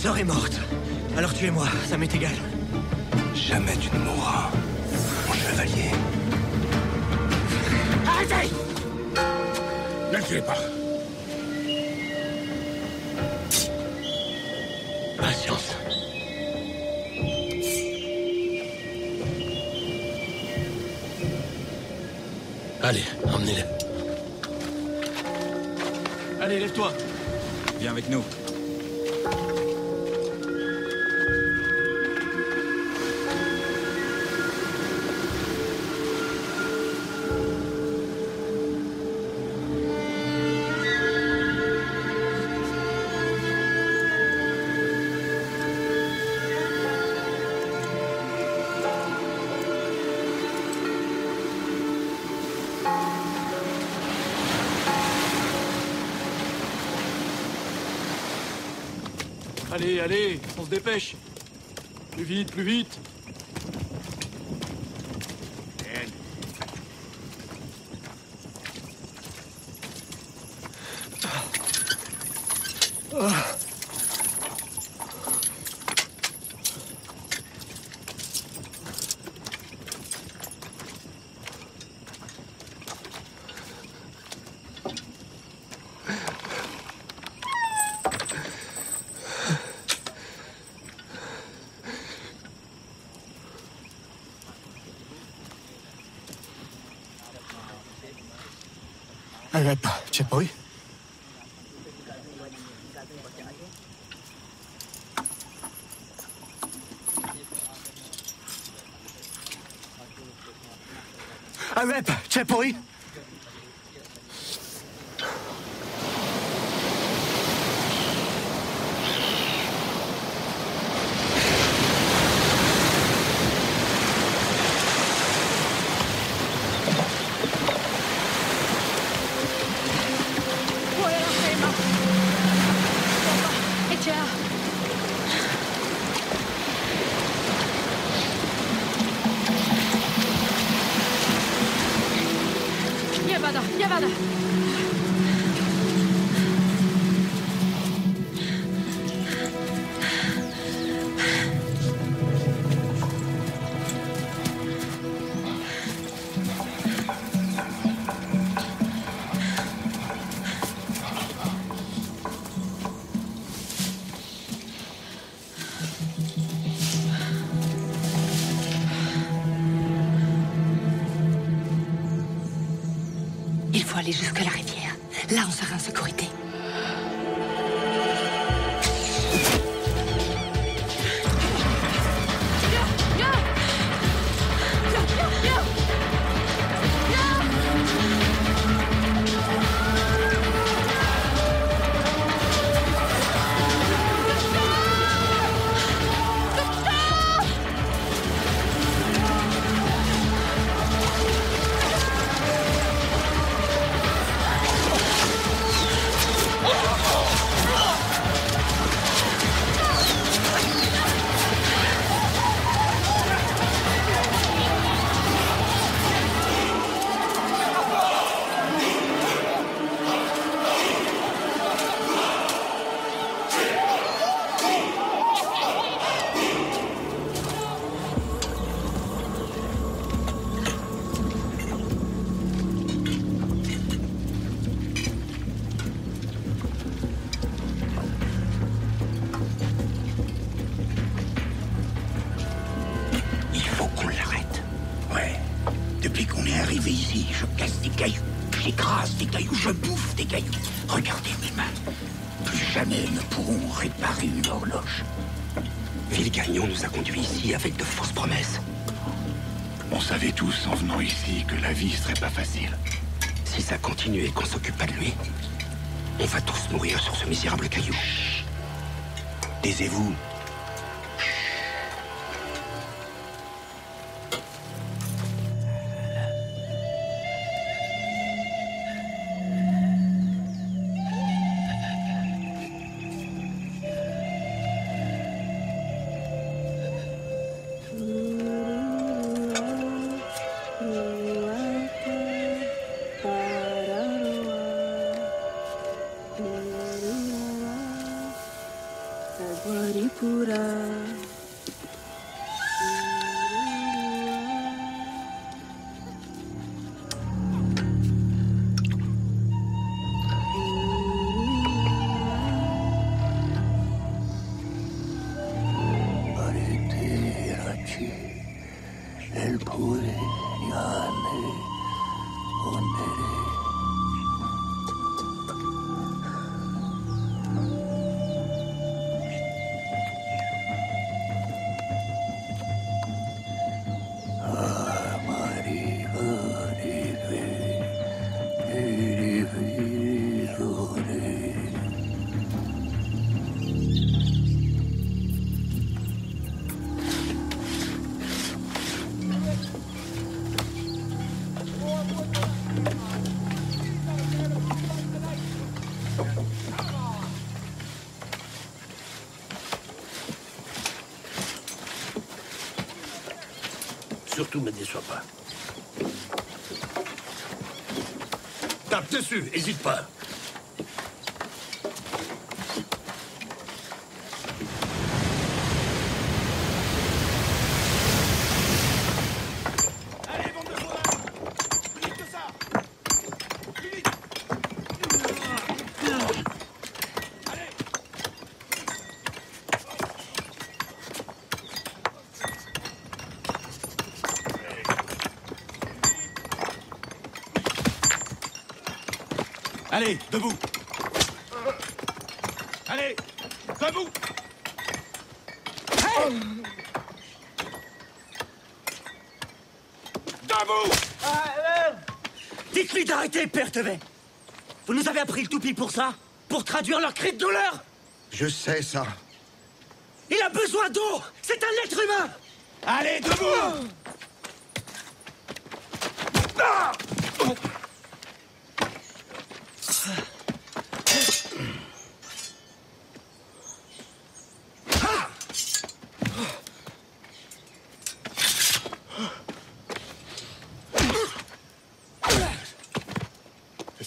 sœur est morte. Alors tuez-moi, ça m'est égal. Jamais tu ne mourras, mon chevalier. Arrêtez Ne le tuez pas Allez, allez, on se dépêche. Plus vite, plus vite. Sepoi. el poder grande, donde Surtout me déçois pas. Tape dessus, hésite pas. Allez, debout Allez, debout Debout Dites-lui Vous nous avez appris le toupie pour ça Pour traduire leurs cris de douleur. Je sais ça. Il a besoin d'eau C'est un être humain. Allez, debout.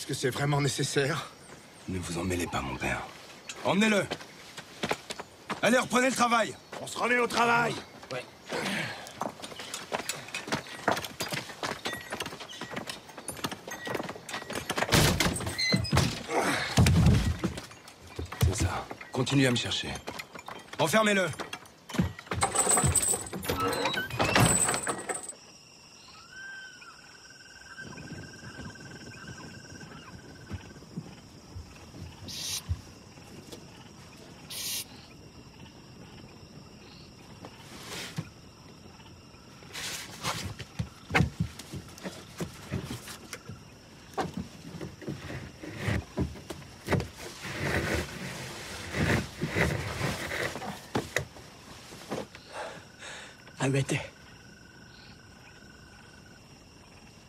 Est-ce que c'est vraiment nécessaire Ne vous en mêlez pas, mon père. Emmenez-le Allez, reprenez le travail On se remet au travail C'est ça. Continuez à me chercher. Enfermez-le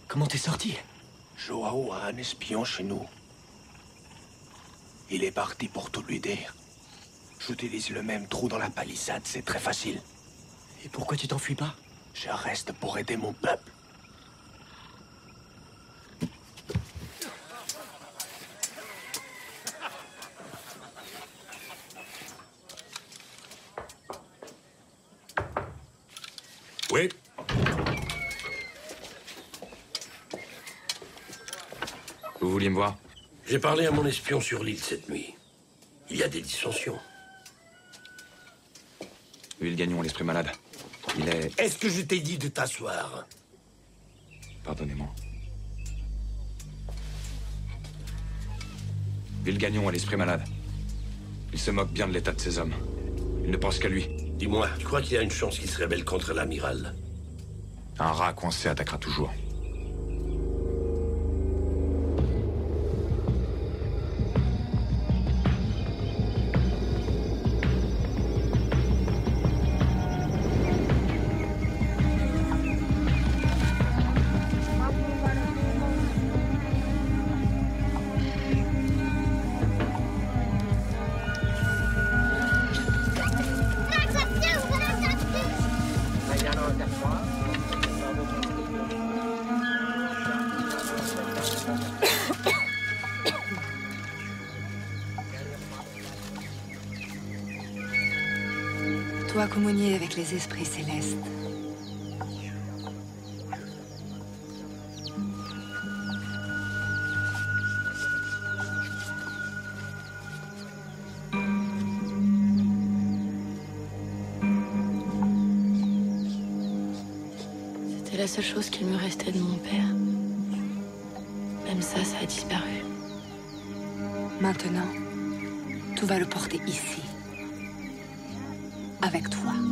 Comment t'es sorti? Joao a un espion chez nous. Il est parti pour tout lui dire. J'utilise le même trou dans la palissade, c'est très facile. Et pourquoi tu t'enfuis pas? Je reste pour aider mon peuple. Oui. Vous vouliez me voir J'ai parlé à mon espion sur l'île cette nuit. Il y a des dissensions. Huile Gagnon, l'esprit malade. Il est... Est-ce que je t'ai dit de t'asseoir? Pardonnez-moi. Huile Gagnon a l'esprit malade. Il se moque bien de l'état de ses hommes. Il ne pense qu'à lui. Dis-moi, tu crois qu'il y a une chance qu'il se rebelle contre l'amiral? Un rat coincé attaquera toujours. Esprits célestes. C'était la seule chose qui me restait de mon père. Même ça, ça a disparu. Maintenant, tu vas le porter ici. Avec toi.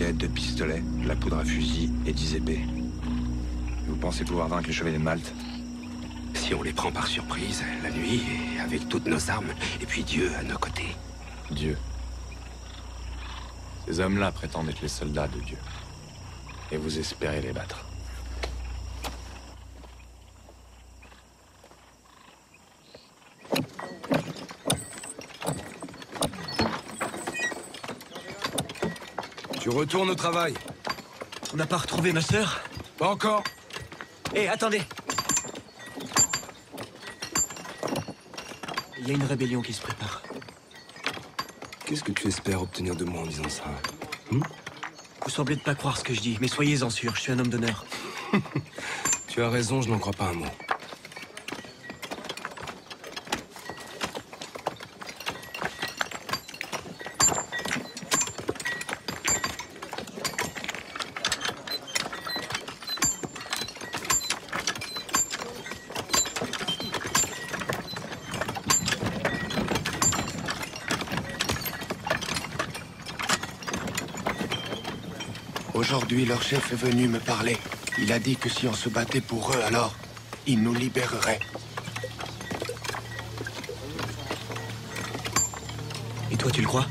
Pour 8 mousquets, 2 pistolets, de la poudre à fusil et 10 épées. Vous pensez pouvoir vaincre les chevaliers de Malte? Si on les prend par surprise, la nuit, et avec toutes nos armes, et puis Dieu à nos côtés. Dieu. Ces hommes-là prétendent être les soldats de Dieu. Et vous espérez les battre. Tu retournes au travail On n'a pas retrouvé ma sœur Pas encore Hé, attendez Il y a une rébellion qui se prépare. Qu'est-ce que tu espères obtenir de moi en disant ça Vous semblez ne pas croire ce que je dis, mais soyez-en sûrs, je suis un homme d'honneur. Tu as raison, je n'en crois pas un mot. Aujourd'hui, leur chef est venu me parler. Il a dit que si on se battait pour eux, alors, il nous libérerait. Et toi, tu le crois?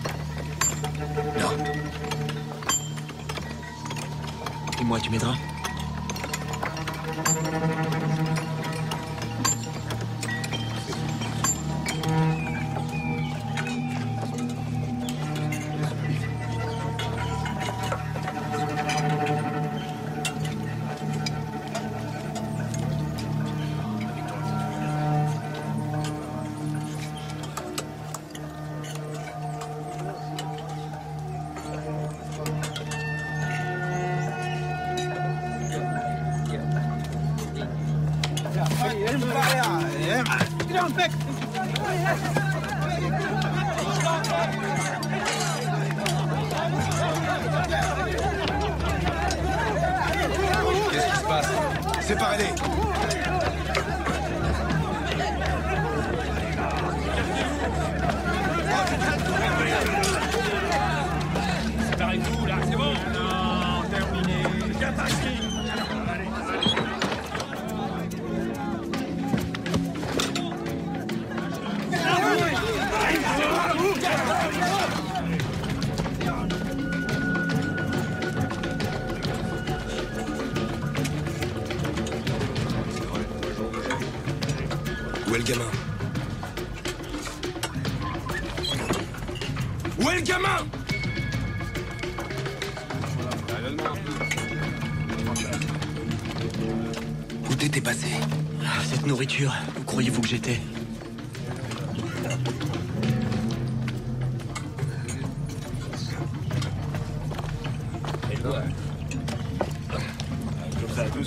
Non, Et moi, tu m'aideras?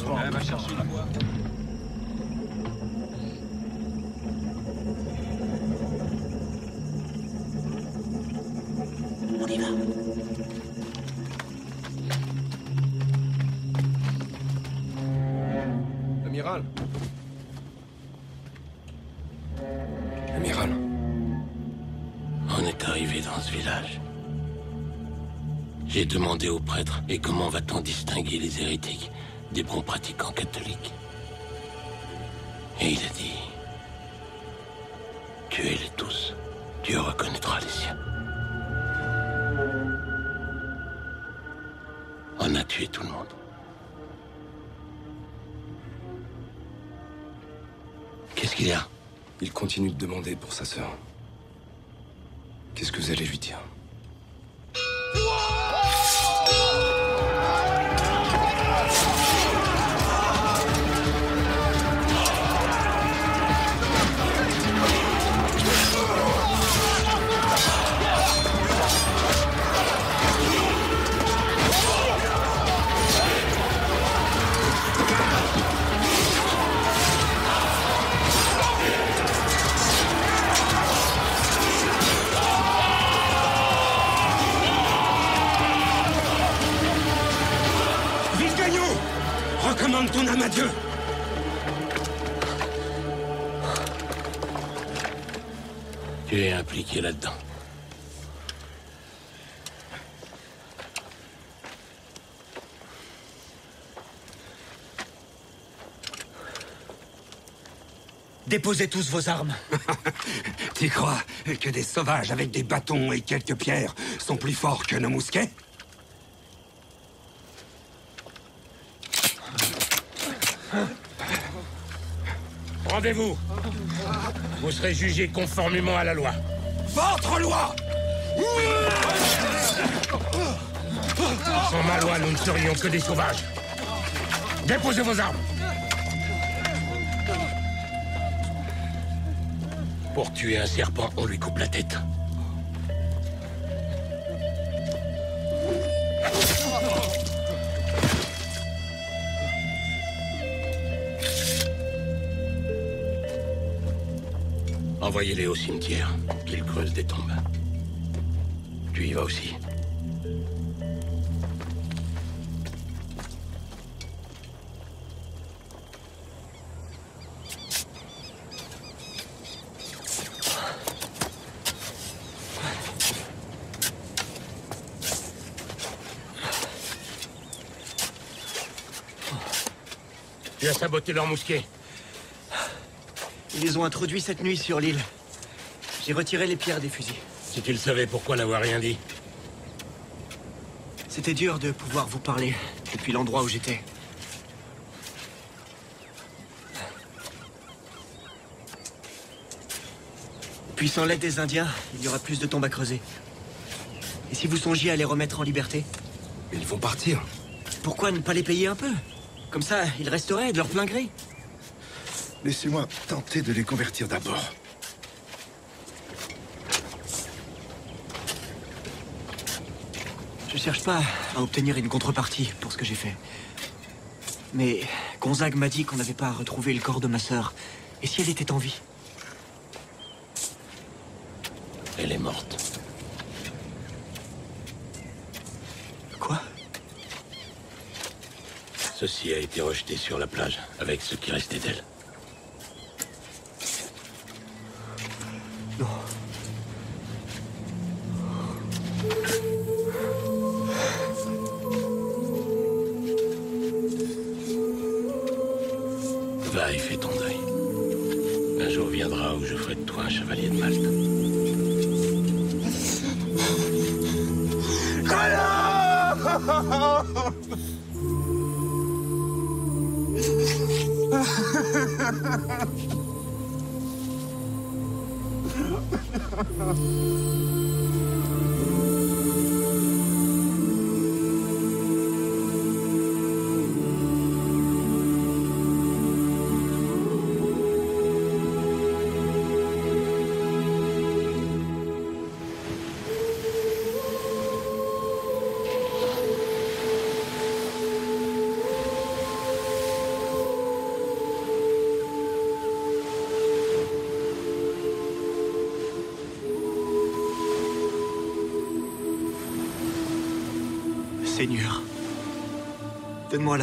On J'ai demandé au prêtre, et comment va-t-on distinguer les hérétiques des bons pratiquants catholiques Et il a dit, tuez-les tous, Dieu reconnaîtra les siens. On a tué tout le monde. Qu'est-ce qu'il y a? Il continue de demander pour sa sœur. Qu'est-ce que vous allez lui dire? Dieu Tu es impliqué là-dedans. Déposez tous vos armes. Tu crois que des sauvages avec des bâtons et quelques pierres sont plus forts que nos mousquets? Rendez-vous Vous serez jugé conformément à la loi. Votre loi Sans ma loi, nous ne serions que des sauvages. Déposez vos armes Pour tuer un serpent, on lui coupe la tête. Envoyez-les au cimetière, qu'ils creusent des tombes. Tu y vas aussi. Tu as saboté leur mousquet. Ils les ont introduits cette nuit sur l'île. J'ai retiré les pierres des fusils. Si tu le savais, pourquoi n'avoir rien dit C'était dur de pouvoir vous parler depuis l'endroit où j'étais. Puis sans l'aide des Indiens, il y aura plus de tombes à creuser. Et si vous songiez à les remettre en liberté? Ils vont partir. Pourquoi ne pas les payer un peu? Comme ça, ils resteraient de leur plein gré. Laissez-moi tenter de les convertir d'abord. Je cherche pas à obtenir une contrepartie pour ce que j'ai fait. Mais Gonzague m'a dit qu'on n'avait pas retrouvé le corps de ma sœur. Et si elle était en vie? Elle est morte. Quoi? Ceci a été rejeté sur la plage, avec ce qui restait d'elle.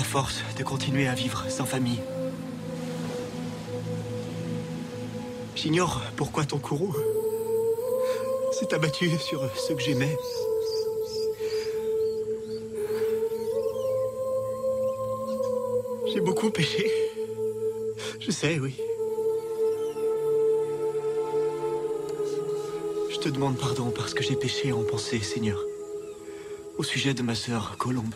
Force de continuer à vivre sans famille. J'ignore pourquoi ton courroux s'est abattu sur ceux que j'aimais. J'ai beaucoup péché. Je sais, oui. Je te demande pardon parce que j'ai péché en pensée, Seigneur. Au sujet de ma sœur, Colombe.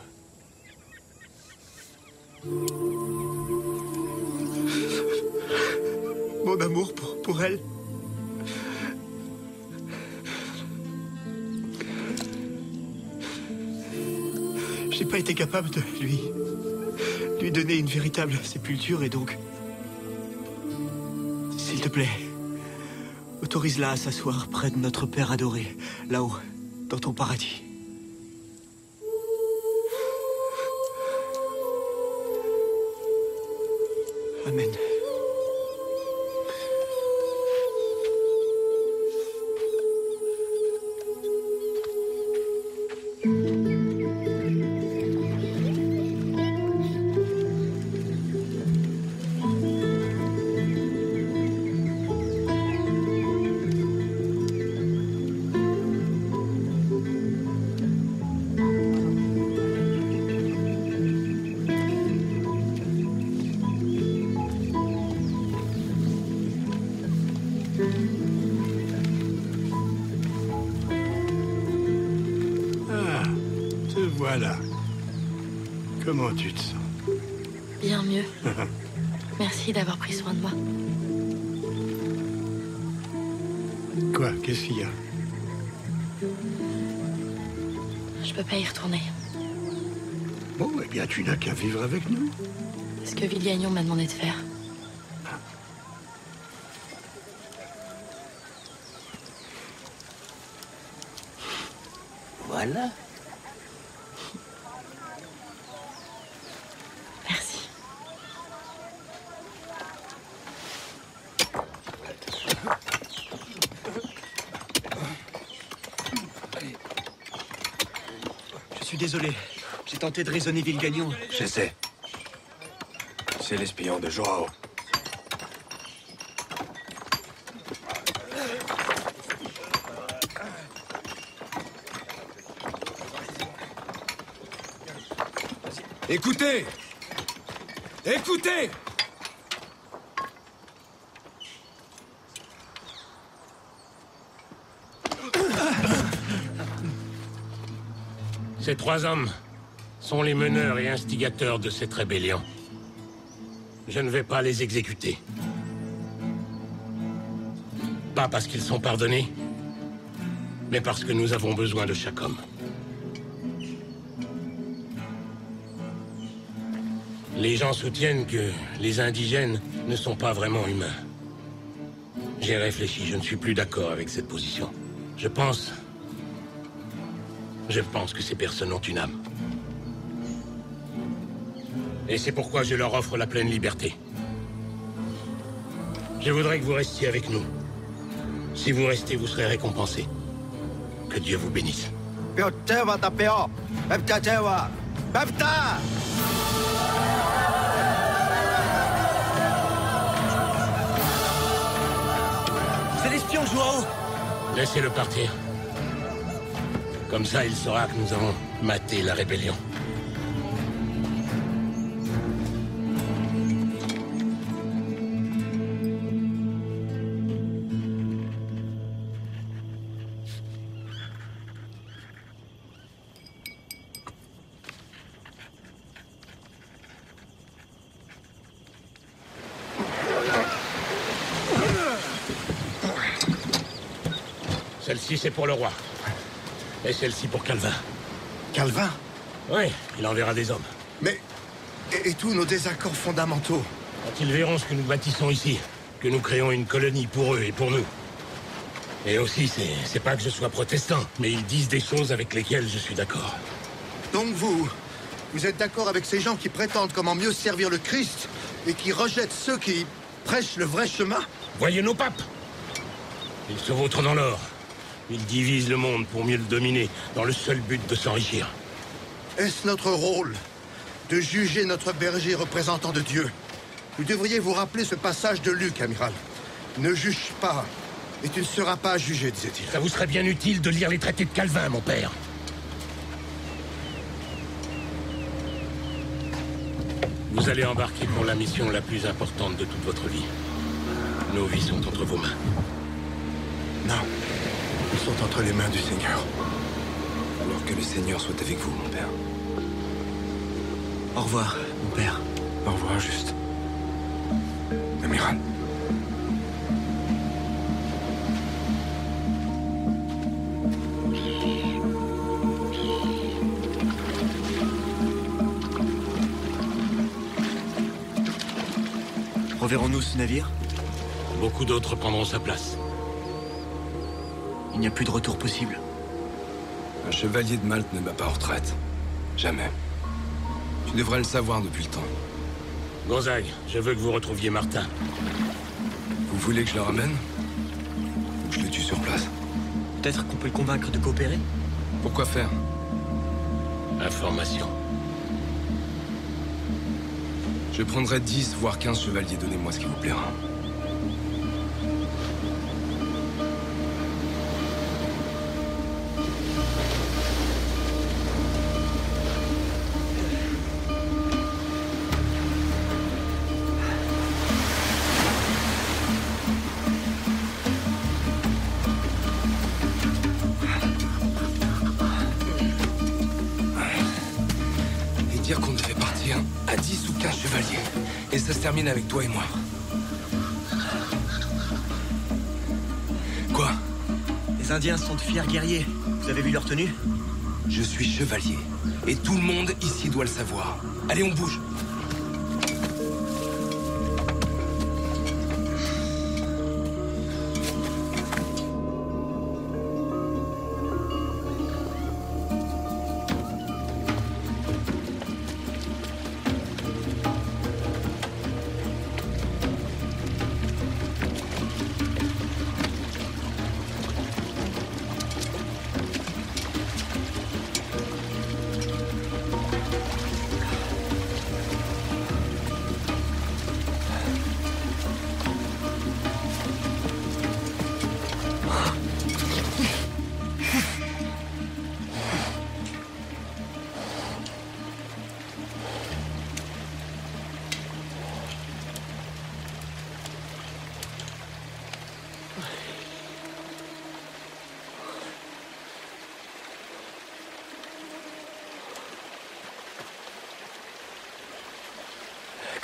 Capable de lui. lui donner une véritable sépulture et donc. S'il te plaît, autorise-la à s'asseoir près de notre Père adoré, là-haut, dans ton paradis. Amen. Comment tu te sens Bien mieux. Merci d'avoir pris soin de moi. Quoi? Qu'est-ce qu'il y a? Je peux pas y retourner. Bon, eh bien, tu n'as qu'à vivre avec nous. C'est ce que Vilgagnon m'a demandé de faire. Désolé. J'ai tenté de raisonner Vilgagnon. Je sais. C'est l'espion de Joao. Écoutez Écoutez Ces trois hommes sont les meneurs et instigateurs de cette rébellion. Je ne vais pas les exécuter. Pas parce qu'ils sont pardonnés, mais parce que nous avons besoin de chaque homme. Les gens soutiennent que les indigènes ne sont pas vraiment humains. J'ai réfléchi, je ne suis plus d'accord avec cette position. Je pense... Je pense que ces personnes ont une âme. Et c'est pourquoi je leur offre la pleine liberté. Je voudrais que vous restiez avec nous. Si vous restez, vous serez récompensés. Que Dieu vous bénisse. C'est l'espion, Joao Laissez-le partir. Comme ça, il saura que nous avons maté la rébellion. Celle-ci, c'est pour le roi. Et celle-ci pour Calvin. Calvin Oui, il enverra des hommes. Mais. Et, et tous nos désaccords fondamentaux Quand ils verront ce que nous bâtissons ici, que nous créons une colonie pour eux et pour nous. Et aussi, c'est c'est pas que je sois protestant, mais ils disent des choses avec lesquelles je suis d'accord. Donc vous. Vous êtes d'accord avec ces gens qui prétendent comment mieux servir le Christ et qui rejettent ceux qui prêchent le vrai chemin Voyez nos papes Ils se vautrent dans l'or. Ils divisent le monde pour mieux le dominer, dans le seul but de s'enrichir. Est-ce notre rôle de juger notre berger représentant de Dieu? Vous devriez vous rappeler ce passage de Luc, amiral. Ne juge pas, et tu ne seras pas jugé, disait-il. Ça vous serait bien utile de lire les traités de Calvin, mon père. Vous allez embarquer pour la mission la plus importante de toute votre vie. Nos vies sont entre vos mains. Non. Ils sont entre les mains du Seigneur. Alors que le Seigneur soit avec vous, mon père. Au revoir, mon père. Au revoir, juste. Amiral. Reverrons-nous ce navire? Beaucoup d'autres prendront sa place. Il n'y a plus de retour possible. Un chevalier de Malte ne bat pas en retraite. Jamais. Tu devrais le savoir depuis le temps. Gonzague, je veux que vous retrouviez Martin. Vous voulez que je le ramène Ou que je le tue sur place Peut-être qu'on peut le convaincre de coopérer Pourquoi faire Information. Je prendrai 10, voire 15 chevaliers. Donnez-moi ce qui vous plaira. Avec toi et moi. Quoi? Les Indiens sont de fiers guerriers. Vous avez vu leur tenue? Je suis chevalier. Et tout le monde ici doit le savoir. Allez, on bouge.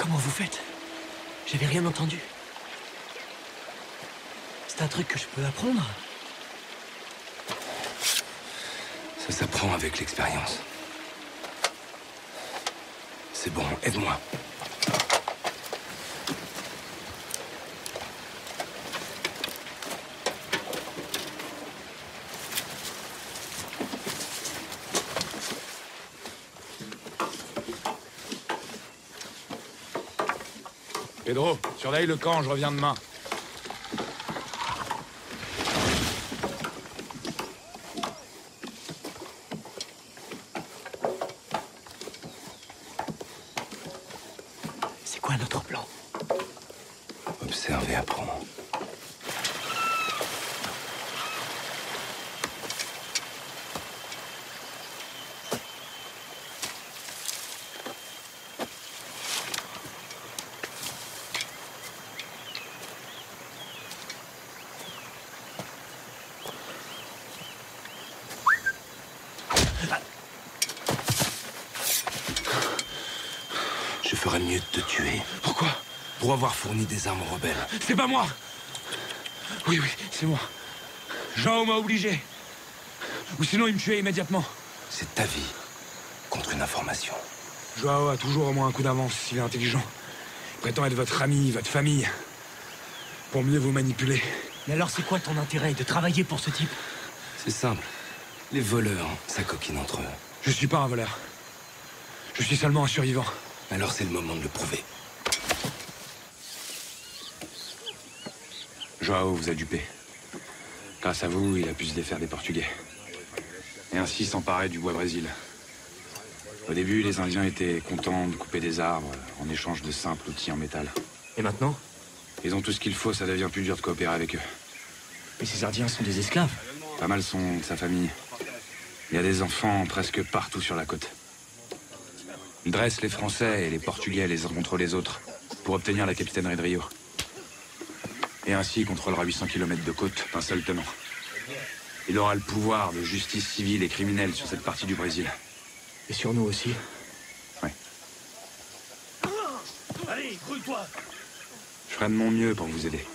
Comment vous faites? J'avais rien entendu. C'est un truc que je peux apprendre Ça s'apprend avec l'expérience. C'est bon, aide-moi. Surveille le camp, je reviens demain. C'est quoi notre plan Observe et apprends. Je ferais mieux de te tuer. Pourquoi Pour avoir fourni des armes aux rebelles. C'est pas moi Oui, oui, c'est moi. Jean m'a obligé. Ou sinon il me tuait immédiatement. C'est ta vie contre une information. Joao a toujours au moins un coup d'avance s'il est intelligent. Il prétend être votre ami, votre famille. Pour mieux vous manipuler. Mais alors c'est quoi ton intérêt de travailler pour ce type? C'est simple. Les voleurs s'acoquinent entre eux. Je suis pas un voleur. Je suis seulement un survivant. Alors c'est le moment de le prouver. Joao vous a dupé. Grâce à vous, il a pu se défaire des Portugais. Et ainsi s'emparer du bois Brésil. Au début, les Indiens étaient contents de couper des arbres en échange de simples outils en métal. Et maintenant? Ils ont tout ce qu'il faut, ça devient plus dur de coopérer avec eux. Mais ces Indiens sont des esclaves. Pas mal sont de sa famille. Il y a des enfants presque partout sur la côte. Ils dressent les Français et les Portugais les uns contre les autres pour obtenir la capitainerie de Rio. Et ainsi, il contrôlera 800 km de côte d'un seul tenant. Il aura le pouvoir de justice civile et criminelle sur cette partie du Brésil. Et sur nous aussi Ouais. Allez, brûle-toi Je ferai de mon mieux pour vous aider.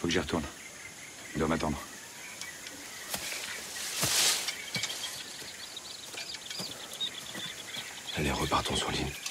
Faut que j'y retourne. Il doit m'attendre. Allez, repartons sur l'île.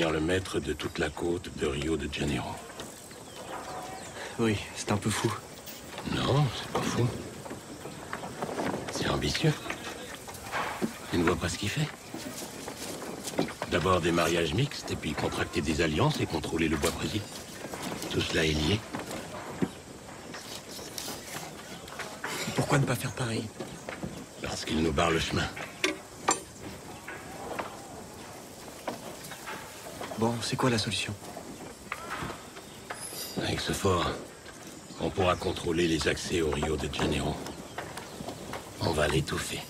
Devenir le maître de toute la côte de Rio de Janeiro. Oui, c'est un peu fou. Non, c'est pas fou. C'est ambitieux. Tu ne vois pas ce qu'il fait D'abord des mariages mixtes, et puis contracter des alliances et contrôler le bois brésil. Tout cela est lié. Pourquoi ne pas faire pareil? Parce qu'il nous barre le chemin. Bon, c'est quoi la solution Avec ce fort, on pourra contrôler les accès au Rio de Janeiro. On va l'étouffer.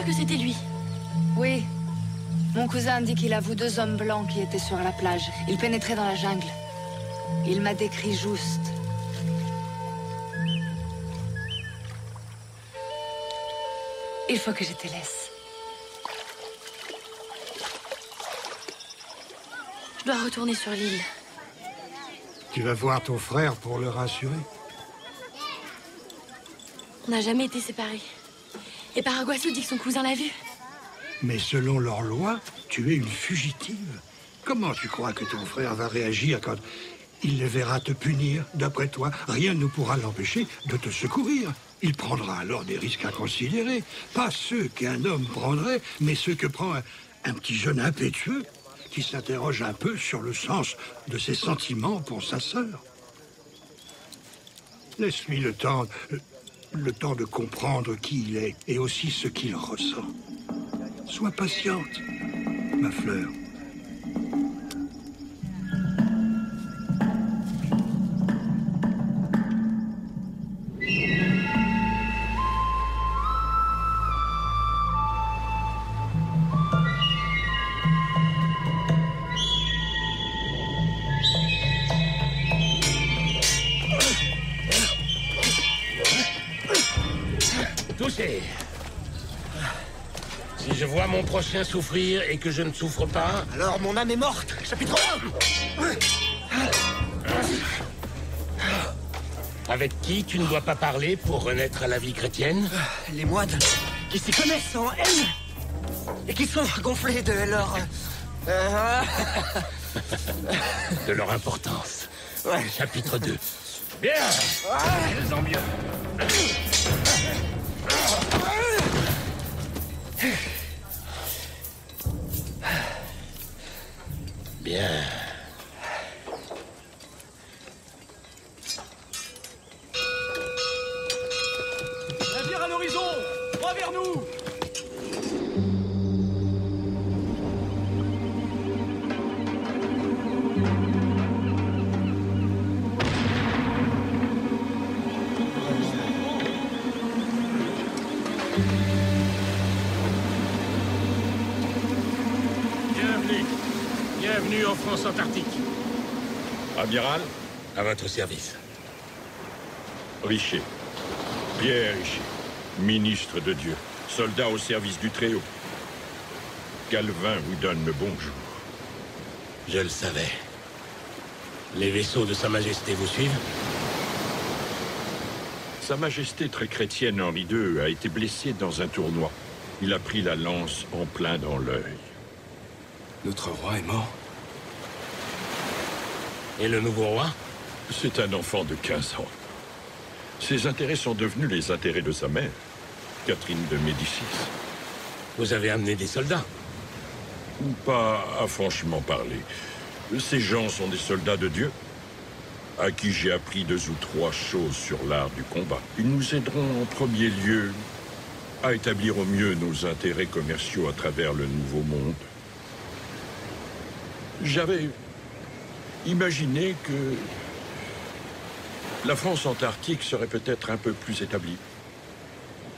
Sûr que c'était lui Oui. Mon cousin dit qu'il a vu deux hommes blancs qui étaient sur la plage. Ils pénétraient dans la jungle. Il m'a décrit juste. Il faut que je te laisse. Je dois retourner sur l'île. Tu vas voir ton frère pour le rassurer. On n'a jamais été séparés. Et Paraguasu dit que son cousin l'a vu. Mais selon leur loi, tu es une fugitive. Comment tu crois que ton frère va réagir quand il les verra te punir D'après toi, rien ne pourra l'empêcher de te secourir. Il prendra alors des risques inconsidérés. Pas ceux qu'un homme prendrait, mais ceux que prend un, un petit jeune impétueux qui s'interroge un peu sur le sens de ses sentiments pour sa sœur. Laisse-lui le temps. Le temps de comprendre qui il est et aussi ce qu'il ressent. Sois patiente, ma fleur. Prochain souffrir et que je ne souffre pas... Alors mon âme est morte Chapitre 1 Avec qui tu ne dois pas parler pour renaître à la vie chrétienne Les moines qui s'y connaissent en haine et qui sont gonflés de leur... euh, De leur importance. Ouais. Chapitre 2. Bien Fais-en mieux. Bien. Navire à l'horizon. Droit vers nous Amiral À votre service. Richer. Pierre Richer. Ministre de Dieu. Soldat au service du Très-Haut. Calvin vous donne le bonjour. Je le savais. Les vaisseaux de Sa Majesté vous suivent? Sa Majesté très chrétienne Henri II a été blessé dans un tournoi. Il a pris la lance en plein dans l'œil. Notre roi est mort Et le nouveau roi C'est un enfant de 15 ans. Ses intérêts sont devenus les intérêts de sa mère, Catherine de Médicis. Vous avez amené des soldats Ou pas à franchement parler. Ces gens sont des soldats de Dieu, à qui j'ai appris deux ou trois choses sur l'art du combat. Ils nous aideront en premier lieu à établir au mieux nos intérêts commerciaux à travers le Nouveau Monde. J'avais imaginé que la France antarctique serait peut-être un peu plus établie.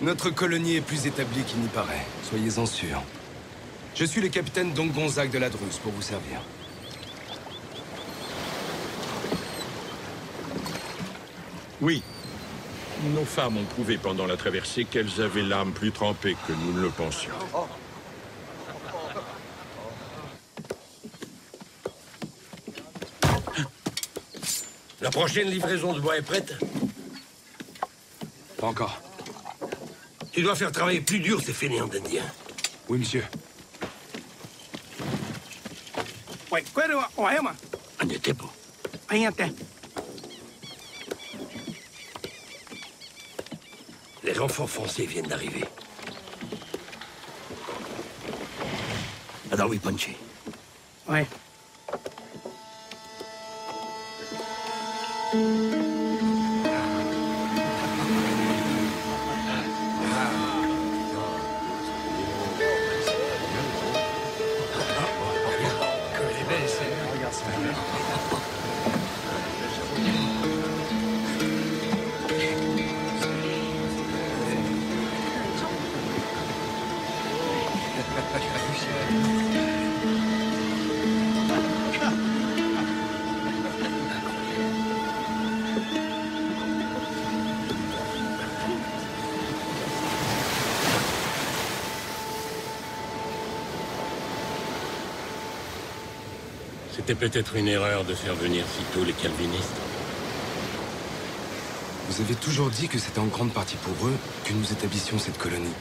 Notre colonie est plus établie qu'il n'y paraît. Soyez-en sûrs. Je suis le capitaine Don Gonzague de la Druse pour vous servir. Oui. Nos femmes ont prouvé pendant la traversée qu'elles avaient l'âme plus trempée que nous ne le pensions. Prochaine livraison de bois est prête Pas encore. Tu dois faire travailler plus dur ces fainéants d'Indiens. Oui, monsieur. Wait, kweli wa- wahema Anyetepo. ayate Les renforts français viennent d'arriver. Adawi Panchi. ouais C'était peut-être une erreur de faire venir si tôt les calvinistes. Vous avez toujours dit que c'était en grande partie pour eux que nous établissions cette colonie.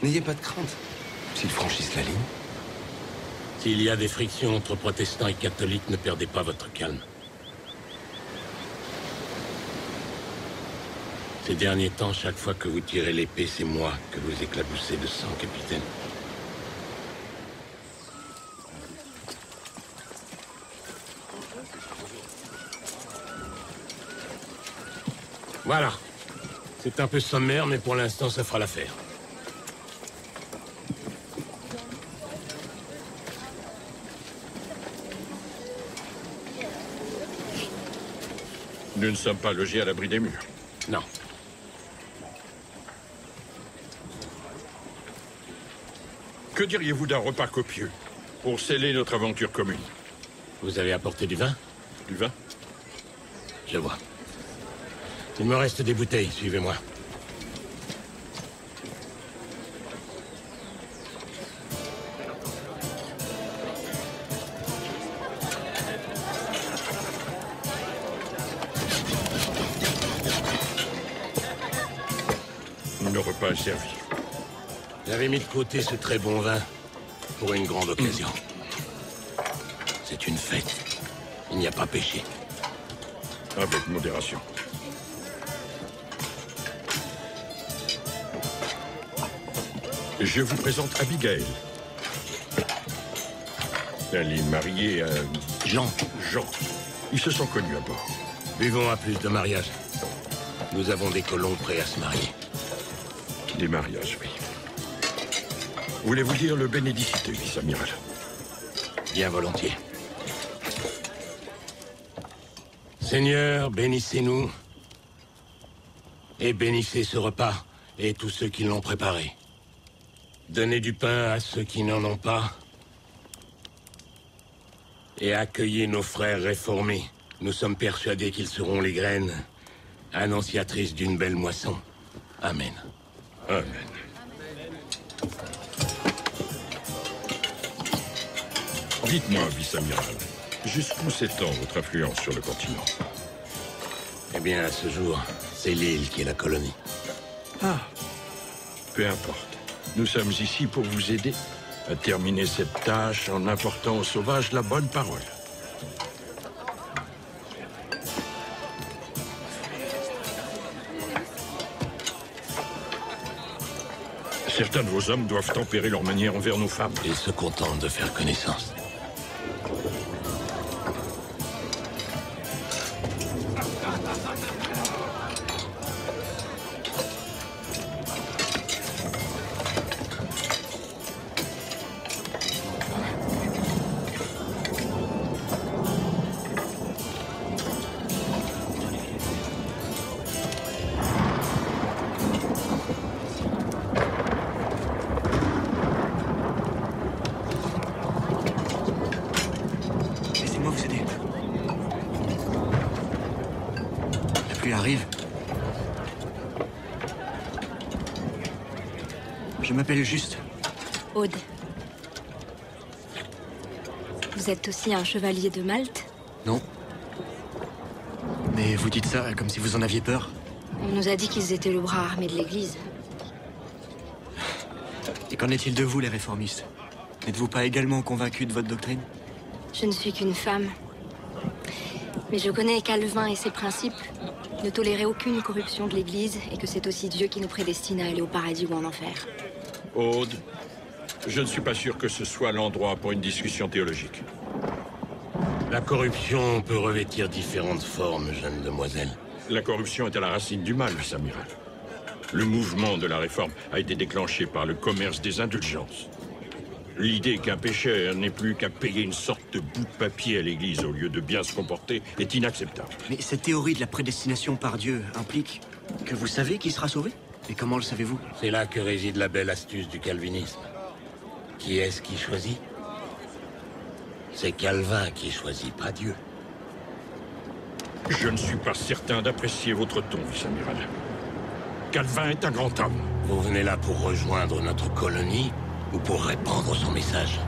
N'ayez pas de crainte. S'ils franchissent la ligne, S'il y a des frictions entre protestants et catholiques, ne perdez pas votre calme. Ces derniers temps, chaque fois que vous tirez l'épée, c'est moi que vous éclaboussez de sang, capitaine. Voilà. C'est un peu sommaire, mais pour l'instant, ça fera l'affaire. Nous ne sommes pas logés à l'abri des murs. Non. Que diriez-vous d'un repas copieux pour sceller notre aventure commune? Vous avez apporté du vin? Du vin? Je vois. Il me reste des bouteilles, suivez-moi. Le repas est servi. J'avais mis de côté ce très bon vin pour une grande occasion. C'est une fête. Il n'y a pas péché. Avec modération. Je vous présente Abigail. Elle est mariée à... Jean. Jean. Ils se sont connus à bord. Buvons à plus de mariages. Nous avons des colons prêts à se marier. Des mariages, oui. Voulez-vous dire le bénédicité, vice-amiral? Bien volontiers. Seigneur, bénissez-nous. Et bénissez ce repas et tous ceux qui l'ont préparé. Donnez du pain à ceux qui n'en ont pas. Et accueillez nos frères réformés. Nous sommes persuadés qu'ils seront les graines annonciatrices d'une belle moisson. Amen. Amen. Dites-moi, vice-amiral, jusqu'où s'étend votre influence sur le continent? Eh bien, à ce jour, c'est l'île qui est la colonie. Ah. Peu importe. Nous sommes ici pour vous aider à terminer cette tâche en apportant aux sauvages la bonne parole. Certains de vos hommes doivent tempérer leur manière envers nos femmes. Ils se contentent de faire connaissance. Un chevalier de Malte Non. Mais vous dites ça comme si vous en aviez peur. On nous a dit qu'ils étaient le bras armé de l'Église. Et qu'en est-il de vous, les réformistes? N'êtes-vous pas également convaincus de votre doctrine? Je ne suis qu'une femme. Mais je connais Calvin et ses principes. Ne tolérer aucune corruption de l'Église et que c'est aussi Dieu qui nous prédestine à aller au paradis ou en enfer. Aude, je ne suis pas sûr que ce soit l'endroit pour une discussion théologique. La corruption peut revêtir différentes formes, jeune demoiselle. La corruption est à la racine du mal, vice-amiral. Le mouvement de la réforme a été déclenché par le commerce des indulgences. L'idée qu'un pécheur n'ait plus qu'à payer une sorte de bout de papier à l'église au lieu de bien se comporter est inacceptable. Mais cette théorie de la prédestination par Dieu implique que vous savez qui sera sauvé? Et comment le savez-vous? C'est là que réside la belle astuce du calvinisme. Qui est-ce qui choisit? C'est Calvin qui choisit, pas Dieu. Je ne suis pas certain d'apprécier votre ton, vice-amiral. Calvin est un grand homme. Vous venez là pour rejoindre notre colonie ou pour répandre son message?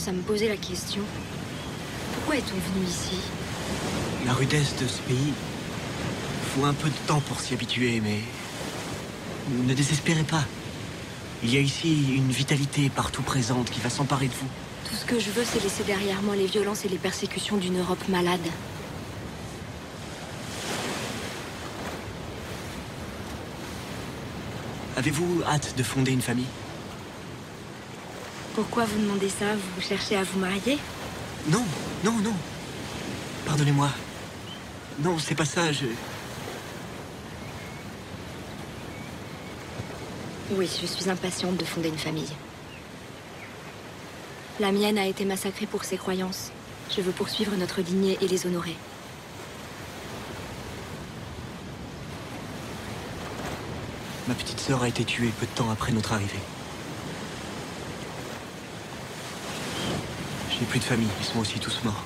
Commence à me poser la question. Pourquoi est-on venu ici? La rudesse de ce pays. Faut un peu de temps pour s'y habituer, mais. Ne désespérez pas. Il y a ici une vitalité partout présente qui va s'emparer de vous. Tout ce que je veux, c'est laisser derrière moi les violences et les persécutions d'une Europe malade. Avez-vous hâte de fonder une famille? Pourquoi vous demandez ça? Vous cherchez à vous marier? Non, non, non. Pardonnez-moi. Non, c'est pas ça, je... Oui, je suis impatiente de fonder une famille. La mienne a été massacrée pour ses croyances. Je veux poursuivre notre lignée et les honorer. Ma petite sœur a été tuée peu de temps après notre arrivée. J'ai plus de famille, ils sont aussi tous morts.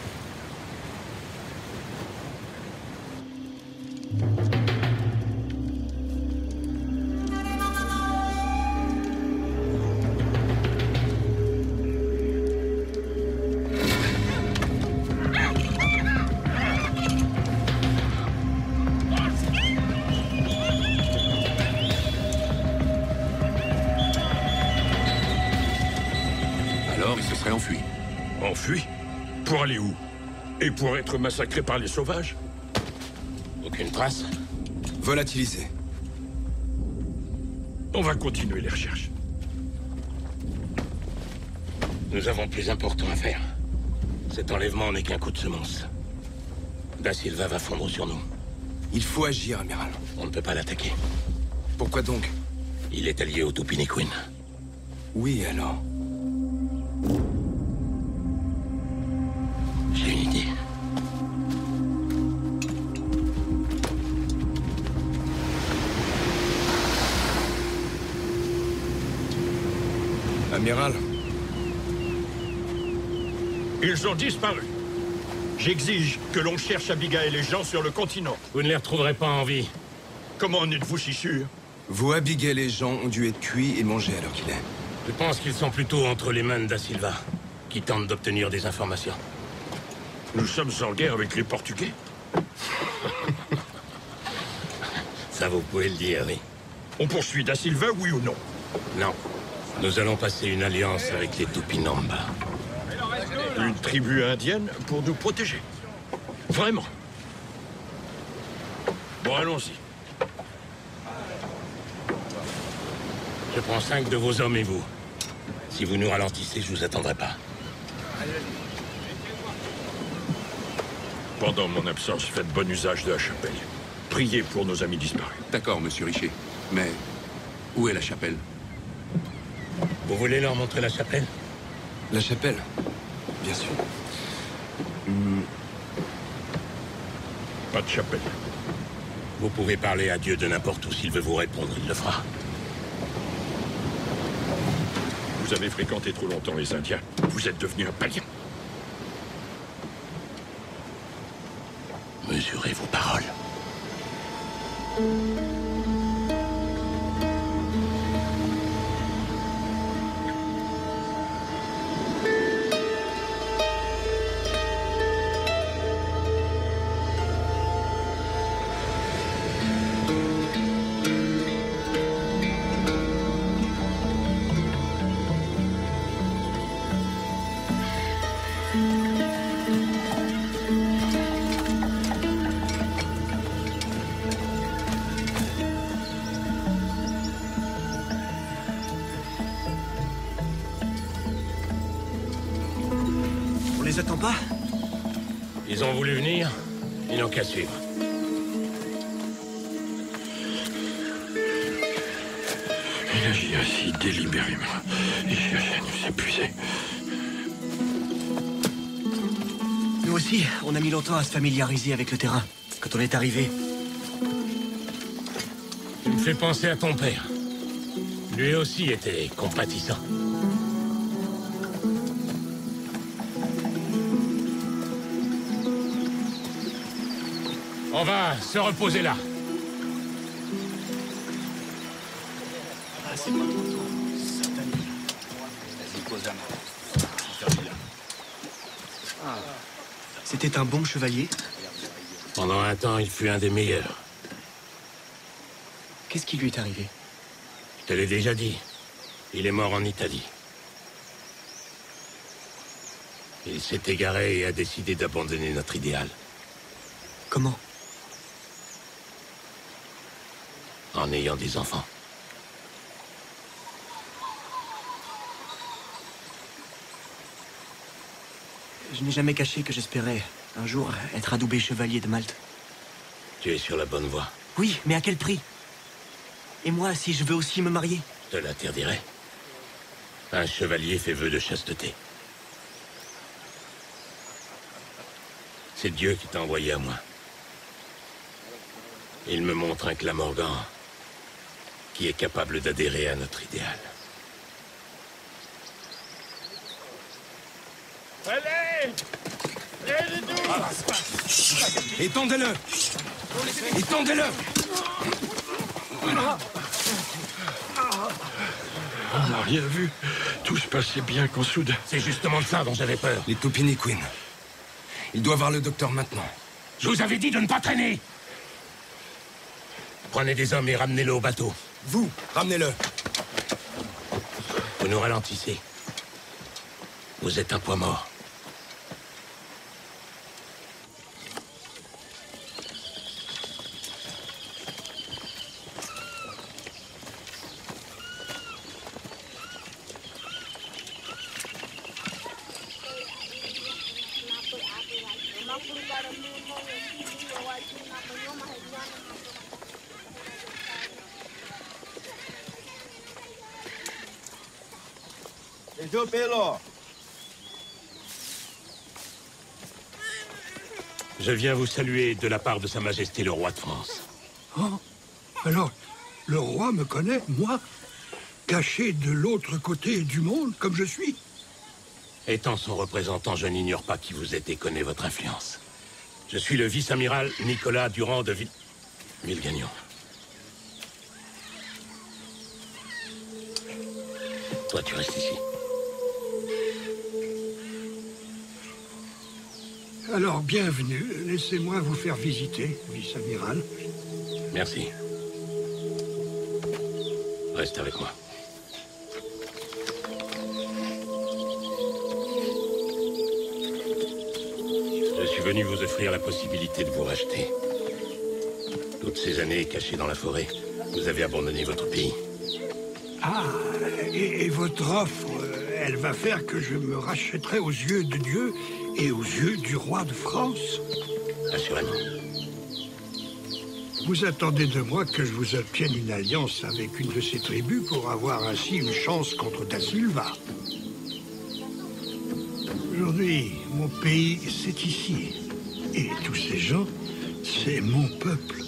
Aller où Et pour être massacré par les sauvages Aucune trace Volatilisé. On va continuer les recherches. Nous avons plus important à faire. Cet enlèvement n'est qu'un coup de semence. Da Silva va fondre sur nous. Il faut agir, amiral. On ne peut pas l'attaquer. Pourquoi donc? Il est allié au Tupiniquin. Oui, alors? Amiral, Ils ont disparu. J'exige que l'on cherche Abigail et les gens sur le continent. Vous ne les retrouverez pas en vie. Comment en êtes-vous si sûr? Vous, Abigail, les gens ont dû être cuits et mangés à l'heure qu'il est. Je pense qu'ils sont plutôt entre les mains de Da Silva, qui tente d'obtenir des informations. Nous sommes en guerre avec les Portugais Ça, vous pouvez le dire, oui. On poursuit Da Silva, oui ou non? Non. Nous allons passer une alliance avec les Tupinamba. Une tribu indienne pour nous protéger. Vraiment Bon, allons-y. Je prends cinq de vos hommes et vous. Si vous nous ralentissez, je vous attendrai pas. Pendant mon absence, faites bon usage de la chapelle. Priez pour nos amis disparus. D'accord, monsieur Richer. Mais où est la chapelle? Vous voulez leur montrer la chapelle La chapelle Bien sûr. Hmm, Pas de chapelle. Vous pouvez parler à Dieu de n'importe où s'il veut vous répondre, il le fera. Vous avez fréquenté trop longtemps les Indiens. Vous êtes devenu un païen. Mesurez vos paroles. À nous épuiser. Nous aussi, on a mis longtemps à se familiariser avec le terrain. Quand on est arrivé, Tu me fais penser à ton père. Lui aussi était compatissant. On va se reposer là. C'était un bon chevalier Pendant un temps, il fut un des meilleurs. Qu'est-ce qui lui est arrivé Je te l'ai déjà dit. Il est mort en Italie. Il s'est égaré et a décidé d'abandonner notre idéal. Comment En ayant des enfants. Je n'ai jamais caché que j'espérais un jour être adoubé chevalier de Malte. Tu es sur la bonne voie. Oui, mais à quel prix? Et moi, si je veux aussi me marier? Je te l'interdirai. Un chevalier fait vœu de chasteté. C'est Dieu qui t'a envoyé à moi. Il me montre un Clamorgan qui est capable d'adhérer à notre idéal. Allez Étendez-le Étendez-le On n'a rien vu. Tout se passait bien quand soudain. C'est justement de ça dont j'avais peur. Les Topini Queen. Il doit voir le docteur maintenant. Je vous avais dit de ne pas traîner Prenez des hommes et ramenez-le au bateau. Vous, ramenez-le. Vous nous ralentissez. Vous êtes un poids mort. Je viens vous saluer de la part de Sa Majesté le roi de France. Oh Alors, le roi me connaît, moi Caché de l'autre côté du monde, comme je suis Étant son représentant, je n'ignore pas qui vous êtes et connais votre influence. Je suis le vice-amiral Nicolas Durand de Ville... Villegagnon. Toi, tu restes ici. Alors, bienvenue. Laissez-moi vous faire visiter, vice-amiral. Merci. Reste avec moi. Je suis venu vous offrir la possibilité de vous racheter. Toutes ces années cachées dans la forêt, vous avez abandonné votre pays. Ah, et, et votre offre, euh, elle va faire que je me rachèterai aux yeux de Dieu et aux yeux du roi de France Assurément. Vous attendez de moi que je vous obtienne une alliance avec une de ces tribus pour avoir ainsi une chance contre Da Silva. Aujourd'hui, mon pays, c'est ici. Et tous ces gens, c'est mon peuple.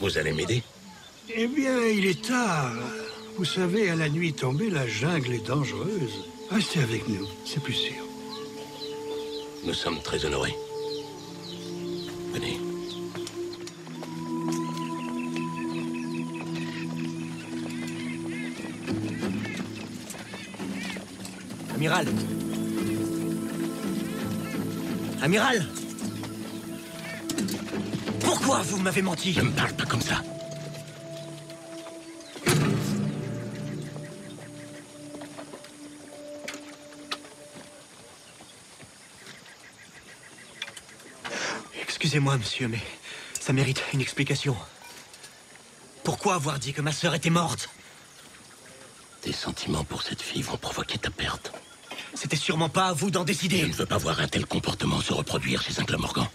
Vous allez m'aider? Eh bien, il est tard. Vous savez, à la nuit tombée, la jungle est dangereuse. Restez avec nous, c'est plus sûr. Nous sommes très honorés. Venez. Amiral Amiral Pourquoi vous m'avez menti? Ne me parle pas comme ça. Excusez-moi, monsieur, mais ça mérite une explication. Pourquoi avoir dit que ma sœur était morte? Tes sentiments pour cette fille vont provoquer ta perte. C'était sûrement pas à vous d'en Je décider. ne veux pas voir un tel comportement se reproduire chez un Glamorgan.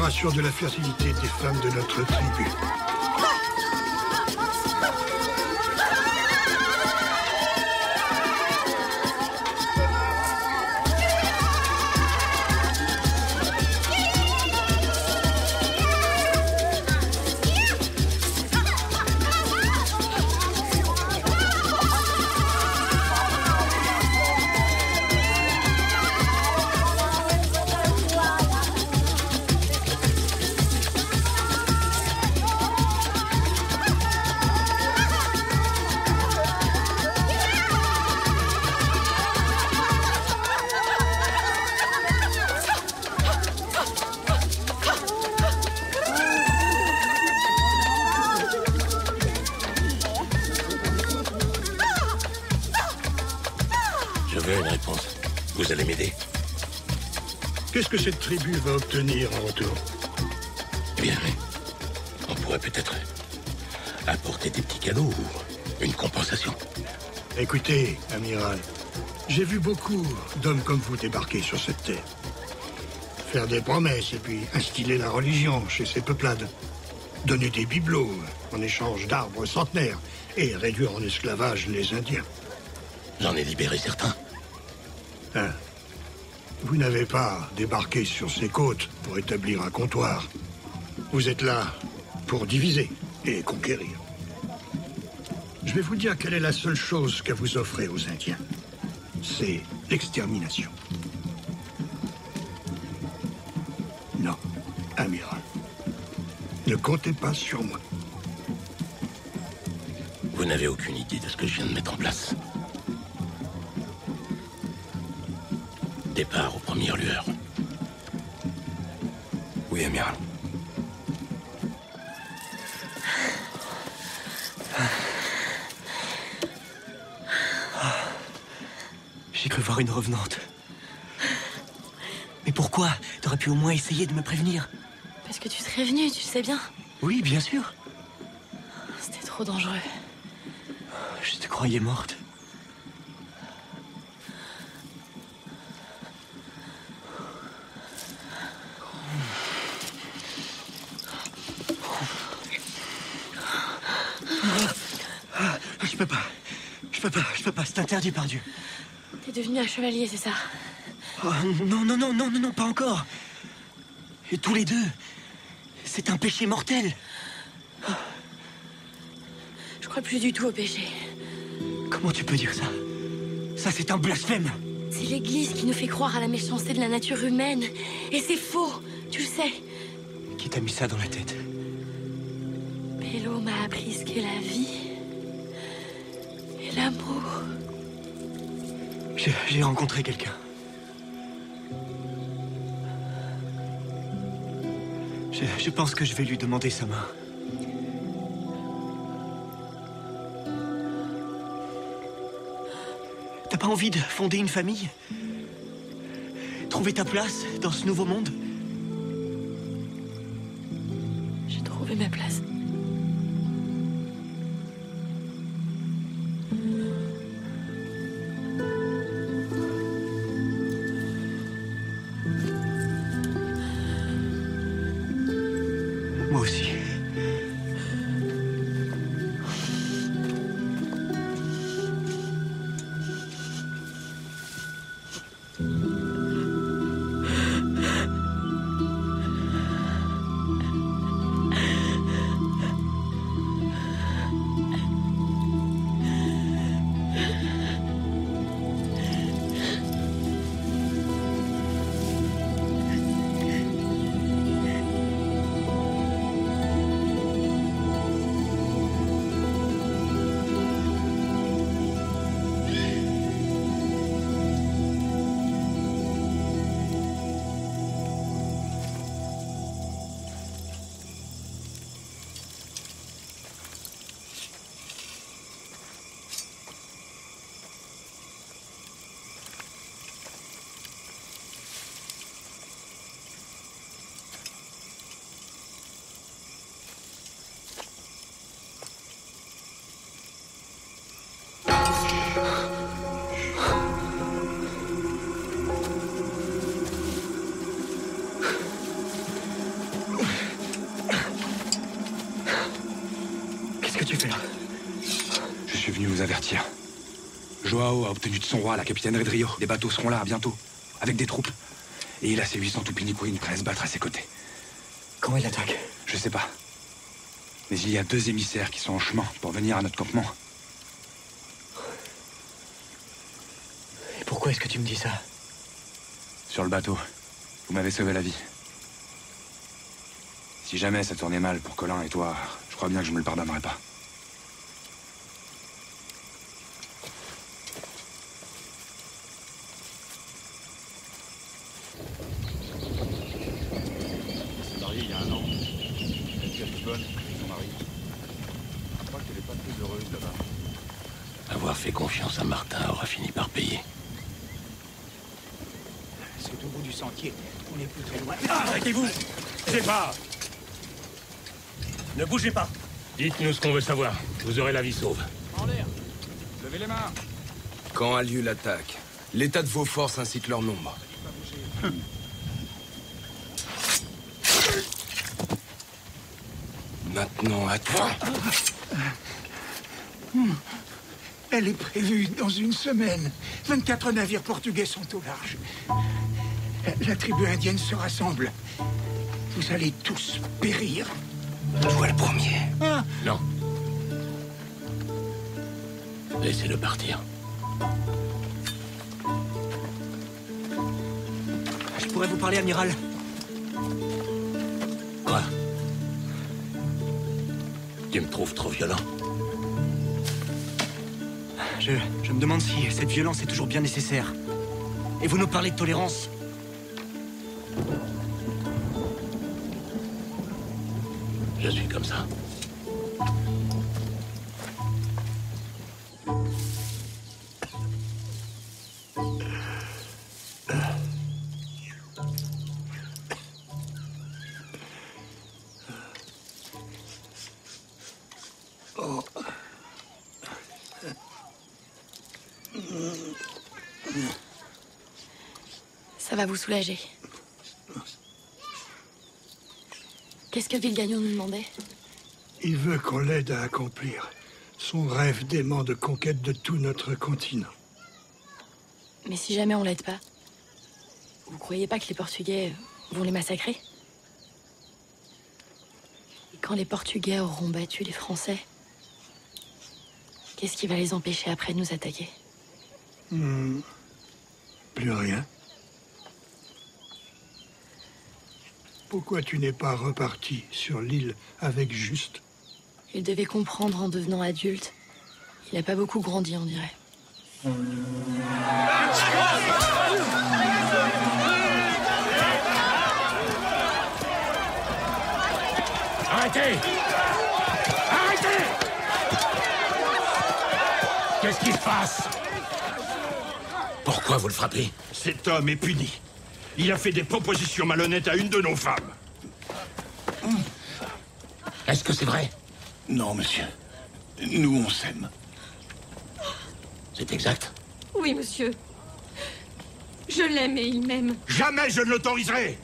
La célébration de la fertilité des femmes de notre tribu. Qu'est-ce que cette tribu va obtenir en retour Eh bien, on pourrait peut-être apporter des petits cadeaux ou une compensation. Écoutez, amiral, j'ai vu beaucoup d'hommes comme vous débarquer sur cette terre. Faire des promesses et puis instiller la religion chez ces peuplades. Donner des bibelots en échange d'arbres centenaires et réduire en esclavage les Indiens. J'en ai libéré certains. Hein? Vous n'avez pas débarqué sur ces côtes pour établir un comptoir. Vous êtes là pour diviser et conquérir. Je vais vous dire quelle est la seule chose que vous offrez aux Indiens. C'est l'extermination. Non, amiral. Ne comptez pas sur moi. Vous n'avez aucune idée de ce que je viens de mettre en place. Départ aux premières lueurs. Oui, amiral. J'ai cru voir une revenante. Mais pourquoi? T'aurais pu au moins essayer de me prévenir. Parce que tu serais venu, tu le sais bien. Oui, bien sûr. C'était trop dangereux. Je te croyais morte. Je peux pas. Je peux pas, je peux pas. C'est interdit par Dieu. T'es devenu un chevalier, c'est ça Oh, non, non, non, non, non, non, pas encore. Et tous les deux. C'est un péché mortel. Je crois plus du tout au péché. Comment tu peux dire ça? Ça, c'est un blasphème. C'est l'Église qui nous fait croire à la méchanceté de la nature humaine. Et c'est faux, tu le sais. Qui t'a mis ça dans la tête? Pélo m'a appris ce qu'est la vie. Et l'amour. J'ai rencontré quelqu'un. Je pense que je vais lui demander sa main. T'as pas envie de fonder une famille? Trouver ta place dans ce nouveau monde? J'ai trouvé ma place. A obtenu de son roi la capitainerie de Rio. Les bateaux seront là bientôt, avec des troupes. Et il a ses 800 Tupiniquins prêts à se battre à ses côtés. Quand il attaque Je sais pas. Mais il y a deux émissaires qui sont en chemin pour venir à notre campement. Et pourquoi est-ce que tu me dis ça Sur le bateau, vous m'avez sauvé la vie. Si jamais ça tournait mal pour Colin et toi, je crois bien que je me le pardonnerai pas. s'est mariée il y a un an. Elle est assez bonne avec son mari. Je crois qu'elle est pas très heureuse là-bas. Avoir fait confiance à Martin aura fini par payer. C'est au bout du sentier. On n'est plus très loin. Ah, arrêtez-vous Bougez pas Ne bougez pas Dites-nous ce qu'on veut savoir. Vous aurez la vie sauve. En l'air Levez les mains Quand a lieu l'attaque L'état de vos forces ainsi que leur nombre. Maintenant, à toi. Hmm. Elle est prévue dans une semaine. 24 navires portugais sont au large. La tribu indienne se rassemble. Vous allez tous périr. Toi le premier. Laissez-le partir. Je pourrais vous parler, amiral Quoi? Tu me trouves trop violent je, je me demande si cette violence est toujours bien nécessaire. Et vous nous parlez de tolérance Ça va vous soulager. Qu'est-ce que Vilgagnon nous demandait? Il veut qu'on l'aide à accomplir son rêve d'aimant de conquête de tout notre continent. Mais si jamais on l'aide pas, vous croyez pas que les Portugais vont les massacrer? Et quand les Portugais auront battu les Français, qu'est-ce qui va les empêcher après de nous attaquer? Hmm. Plus rien. Pourquoi tu n'es pas reparti sur l'île avec Juste Il devait comprendre en devenant adulte. Il a pas beaucoup grandi, on dirait. Arrêtez Arrêtez Qu'est-ce qui se passe? Pourquoi vous le frappez? Cet homme est puni. Il a fait des propositions malhonnêtes à une de nos femmes. Est-ce que c'est vrai? Non, monsieur. Nous, on s'aime. C'est exact Oui, monsieur. Je l'aime et il m'aime. Jamais je ne l'autoriserai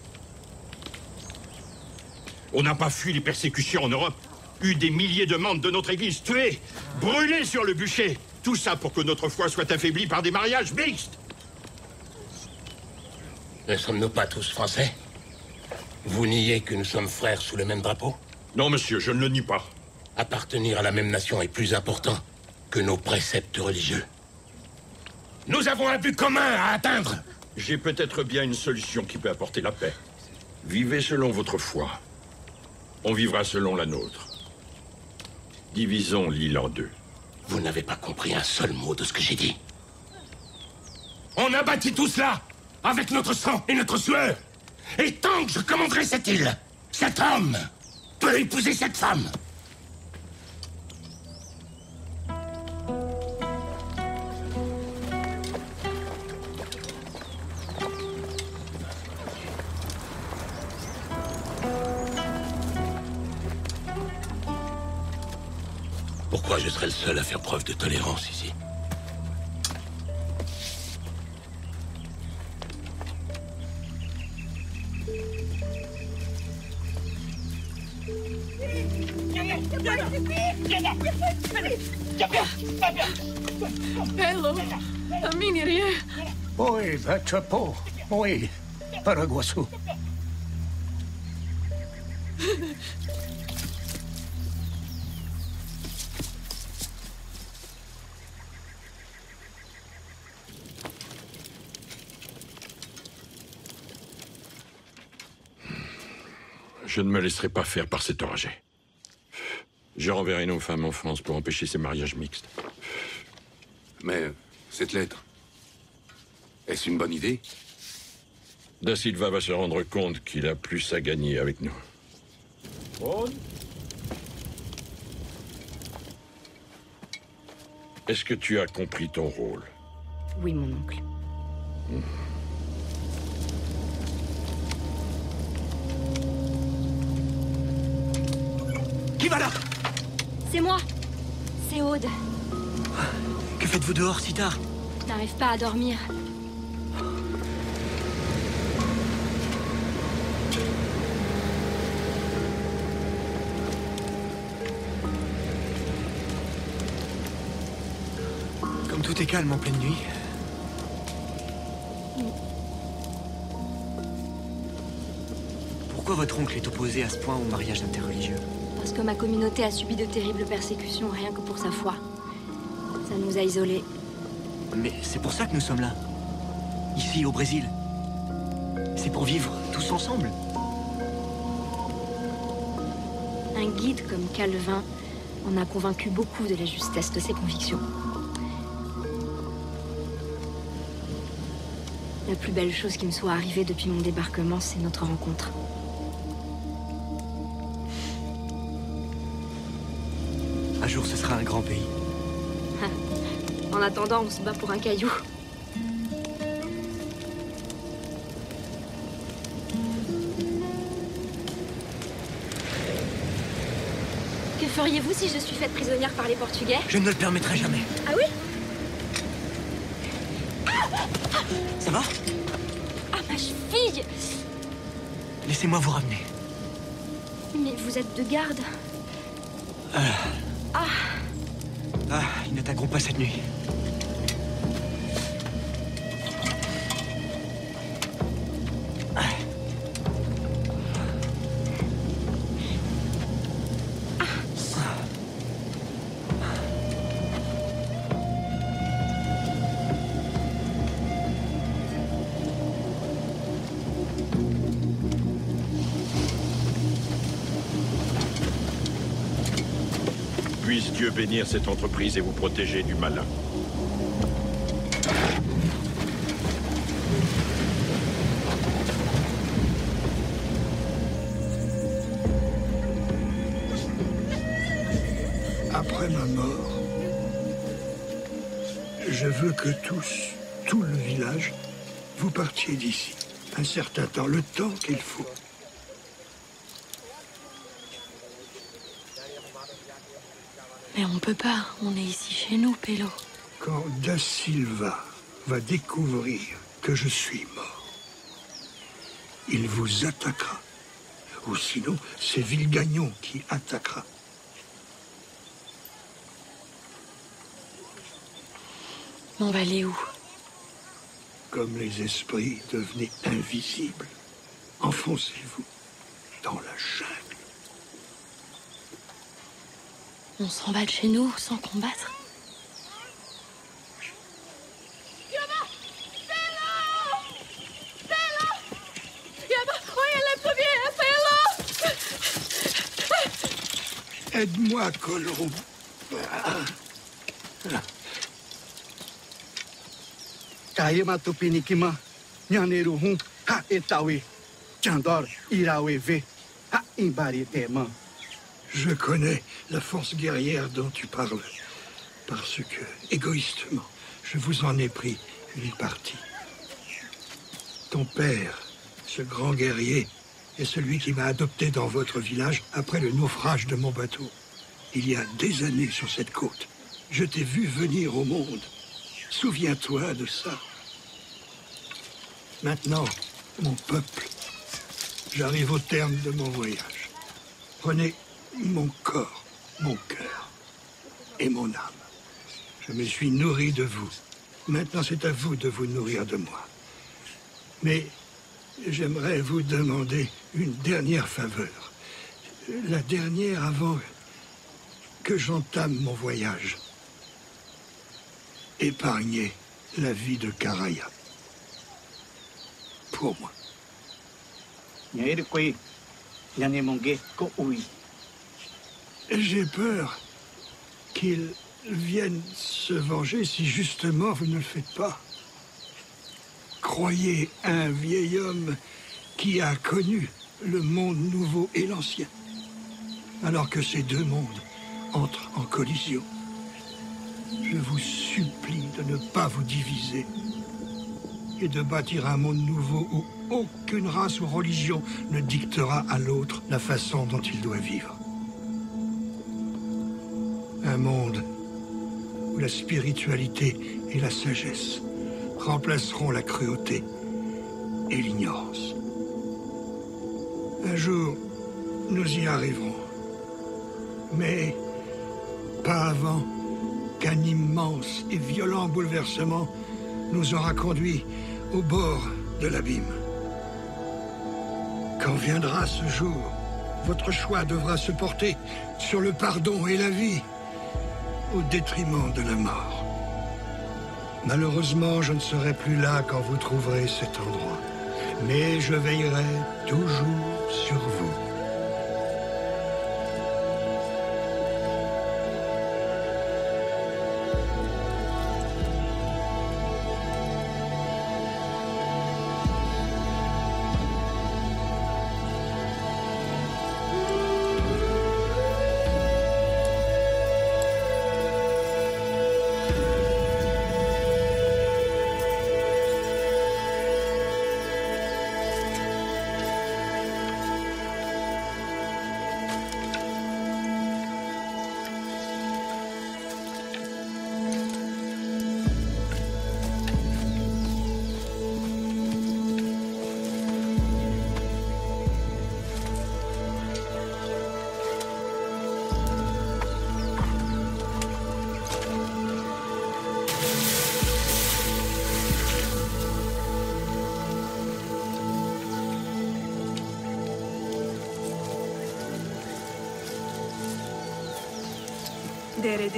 On n'a pas fui les persécutions en Europe. Eu des milliers de membres de notre église tués, brûlés sur le bûcher. Tout ça pour que notre foi soit affaiblie par des mariages mixtes. Ne sommes-nous pas tous français? Vous niez que nous sommes frères sous le même drapeau? Non, monsieur, je ne le nie pas. Appartenir à la même nation est plus important que nos préceptes religieux. Nous avons un but commun à atteindre J'ai peut-être bien une solution qui peut apporter la paix. Vivez selon votre foi. On vivra selon la nôtre. Divisons l'île en deux. Vous n'avez pas compris un seul mot de ce que j'ai dit. On a bâti tout cela avec notre sang et notre sueur. Et tant que je commanderai cette île, cet homme peut épouser cette femme. Pourquoi je serais le seul à faire preuve de tolérance ici? Hello, Aminiri. Oi, Vachapo. Oi, Paraguasu. Je ne me laisserai pas faire par cet enragé. Je renverrai nos femmes en France pour empêcher ces mariages mixtes. Mais cette lettre, est-ce une bonne idée? Da Silva va se rendre compte qu'il a plus à gagner avec nous. Est-ce que tu as compris ton rôle? Oui, mon oncle. Qui va là? C'est moi. C'est Aude. Que faites-vous dehors si tard? Je n'arrive pas à dormir. Comme tout est calme en pleine nuit. Pourquoi votre oncle est opposé à ce point au mariage interreligieux? Que ma communauté a subi de terribles persécutions rien que pour sa foi. Ça nous a isolés. Mais c'est pour ça que nous sommes là. Ici, au Brésil. C'est pour vivre tous ensemble. Un guide comme Calvin en a convaincu beaucoup de la justesse de ses convictions. La plus belle chose qui me soit arrivée depuis mon débarquement, c'est notre rencontre. Un jour, ce sera un grand pays. En attendant, on se bat pour un caillou. Que feriez-vous si je suis faite prisonnière par les Portugais? Je ne le permettrai jamais. Ah oui? Ça va? Ah, ma cheville Laissez-moi vous ramener. Mais vous êtes de garde. Ils n'attaqueront pas cette nuit. Bénir cette entreprise et vous protéger du malin. Après ma mort, je veux que tous, tout le village, vous partiez d'ici. Un certain temps, le temps qu'il faut. Mais on peut pas, on est ici chez nous, Pélo. Quand Da Silva va découvrir que je suis mort, il vous attaquera. Ou sinon, c'est Villegagnon qui attaquera. On va aller où? Comme les esprits devenez invisibles, enfoncez-vous dans la jungle. On s'en va de chez nous sans combattre Aide-moi, Colombe. Kaya matupinikima, nyaneru hum, ha etawe, chandor irawe ve, ha imbari tema. Je connais la force guerrière dont tu parles, parce que, égoïstement, je vous en ai pris une partie. Ton père, ce grand guerrier, est celui qui m'a adopté dans votre village après le naufrage de mon bateau. Il y a des années sur cette côte, je t'ai vu venir au monde. Souviens-toi de ça. Maintenant, mon peuple, j'arrive au terme de mon voyage. Prenez mon corps mon cœur et mon âme. Je me suis nourri de vous. Maintenant, c'est à vous de vous nourrir de moi. Mais j'aimerais vous demander une dernière faveur. La dernière avant que j'entame mon voyage. Épargnez la vie de Karaya. Pour moi. J'ai peur qu'il vienne se venger si justement vous ne le faites pas. Croyez un vieil homme qui a connu le monde nouveau et l'ancien, alors que ces deux mondes entrent en collision. Je vous supplie de ne pas vous diviser et de bâtir un monde nouveau où aucune race ou religion ne dictera à l'autre la façon dont il doit vivre. Un monde où la spiritualité et la sagesse remplaceront la cruauté et l'ignorance. Un jour, nous y arriverons. Mais pas avant qu'un immense et violent bouleversement nous aura conduits au bord de l'abîme. Quand viendra ce jour, votre choix devra se porter sur le pardon et la vie, au détriment de la mort. Malheureusement, je ne serai plus là quand vous trouverez cet endroit, mais je veillerai toujours sur vous.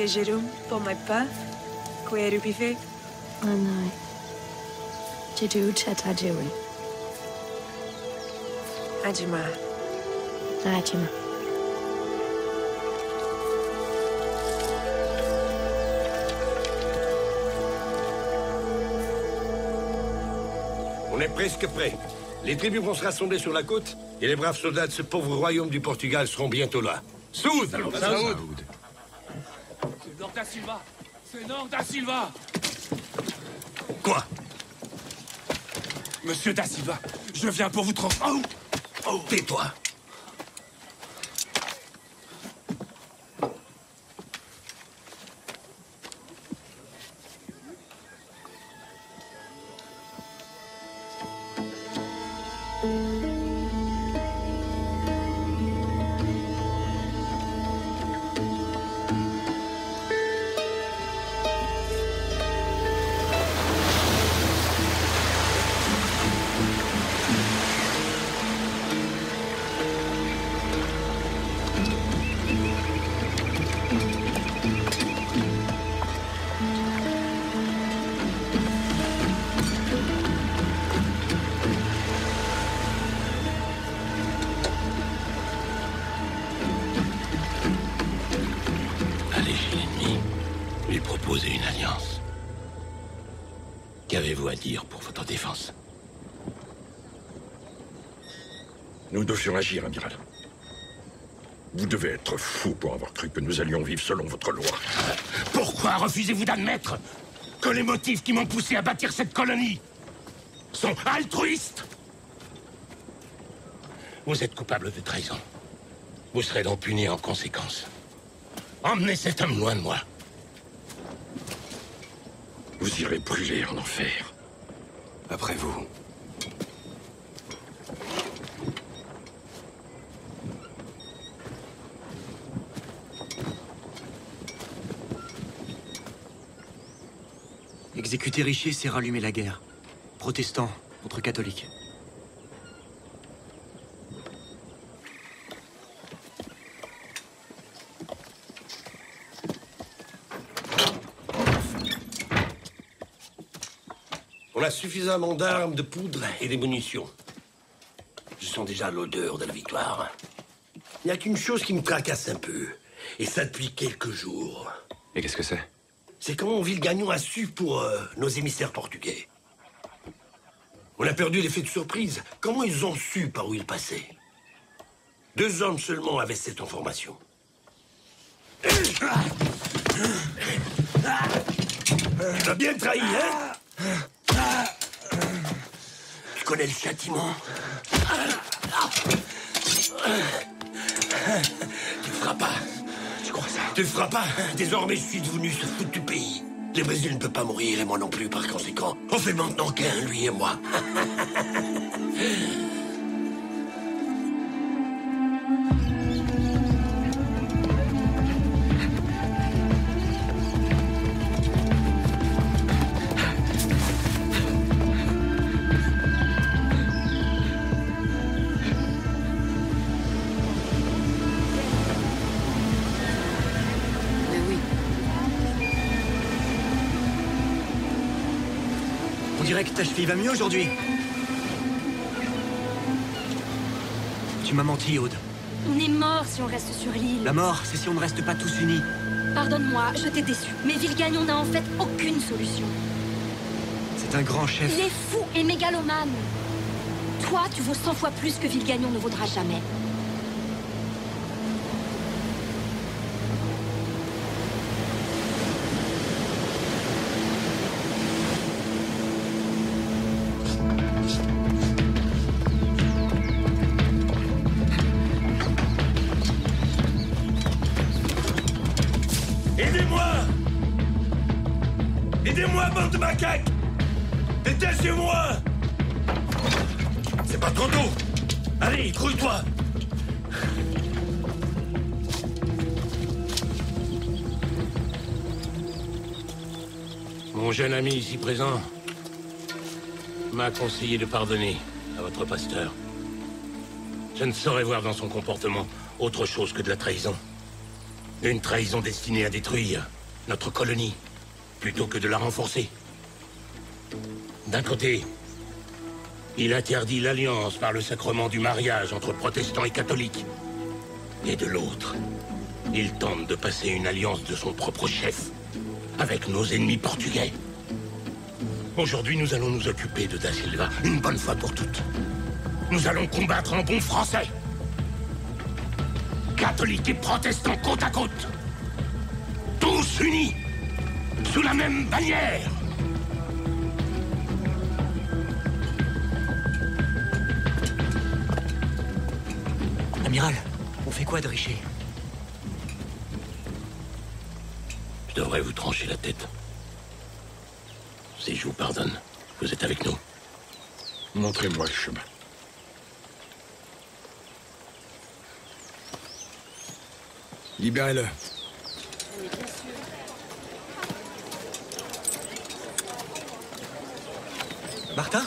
Dere dejerum pomaipa, querupife. Anai. Jidu cheta jiwi. Ajima. Ajima. On est presque prêt. Les tribus vont se rassembler sur la côte et les braves soldats de ce pauvre royaume du Portugal seront bientôt là. Soud Saoud Silva. C'est Nord da Silva. Quoi? Monsieur da Silva, je viens pour vous trans... Oh Oh. Tais-toi agir, amiral. Vous devez être fou pour avoir cru que nous allions vivre selon votre loi. Pourquoi refusez-vous d'admettre que les motifs qui m'ont poussé à bâtir cette colonie sont altruistes? Vous êtes coupable de trahison. Vous serez donc puni en conséquence. Emmenez cet homme loin de moi. Vous irez brûler en enfer. Après vous. Exécuter Richer, c'est rallumer la guerre. Protestants contre catholiques. On a suffisamment d'armes, de poudre et des munitions. Je sens déjà l'odeur de la victoire. Il n'y a qu'une chose qui me tracasse un peu. Et ça depuis quelques jours. Et qu'est-ce que c'est? C'est comment Villegagnon a su pour euh, nos émissaires portugais? On a perdu l'effet de surprise. Comment ils ont su par où ils passaient? Deux hommes seulement avaient cette information. Tu bien trahi, hein? Tu connais le châtiment? Tu feras pas. Tu Tu feras pas. Désormais, je suis devenu ce foutu du pays. Le Brésil ne peut pas mourir et moi non plus, par conséquent. On fait maintenant qu'un, lui et moi. ta cheville va mieux aujourd'hui. Tu m'as menti, Aude. On est mort si on reste sur l'île. La mort, c'est si on ne reste pas tous unis. Pardonne-moi, je t'ai déçu. Mais Villegagnon n'a en fait aucune solution. C'est un grand chef. Il est fou et mégalomane. Toi, tu vaux 100 fois plus que Villegagnon ne vaudra jamais. Présent m'a conseillé de pardonner à votre pasteur. Je ne saurais voir dans son comportement autre chose que de la trahison. Une trahison destinée à détruire notre colonie, plutôt que de la renforcer. D'un côté, il interdit l'alliance par le sacrement du mariage entre protestants et catholiques. Et de l'autre, il tente de passer une alliance de son propre chef avec nos ennemis portugais. Aujourd'hui, nous allons nous occuper de Da Silva une bonne fois pour toutes. Nous allons combattre en bon français. Catholiques et protestants côte à côte. Tous unis, sous la même bannière. Amiral, on fait quoi de Richer? Je devrais vous trancher la tête. Si je vous pardonne, vous êtes avec nous. Montrez-moi le chemin. Libérez-le. Martin?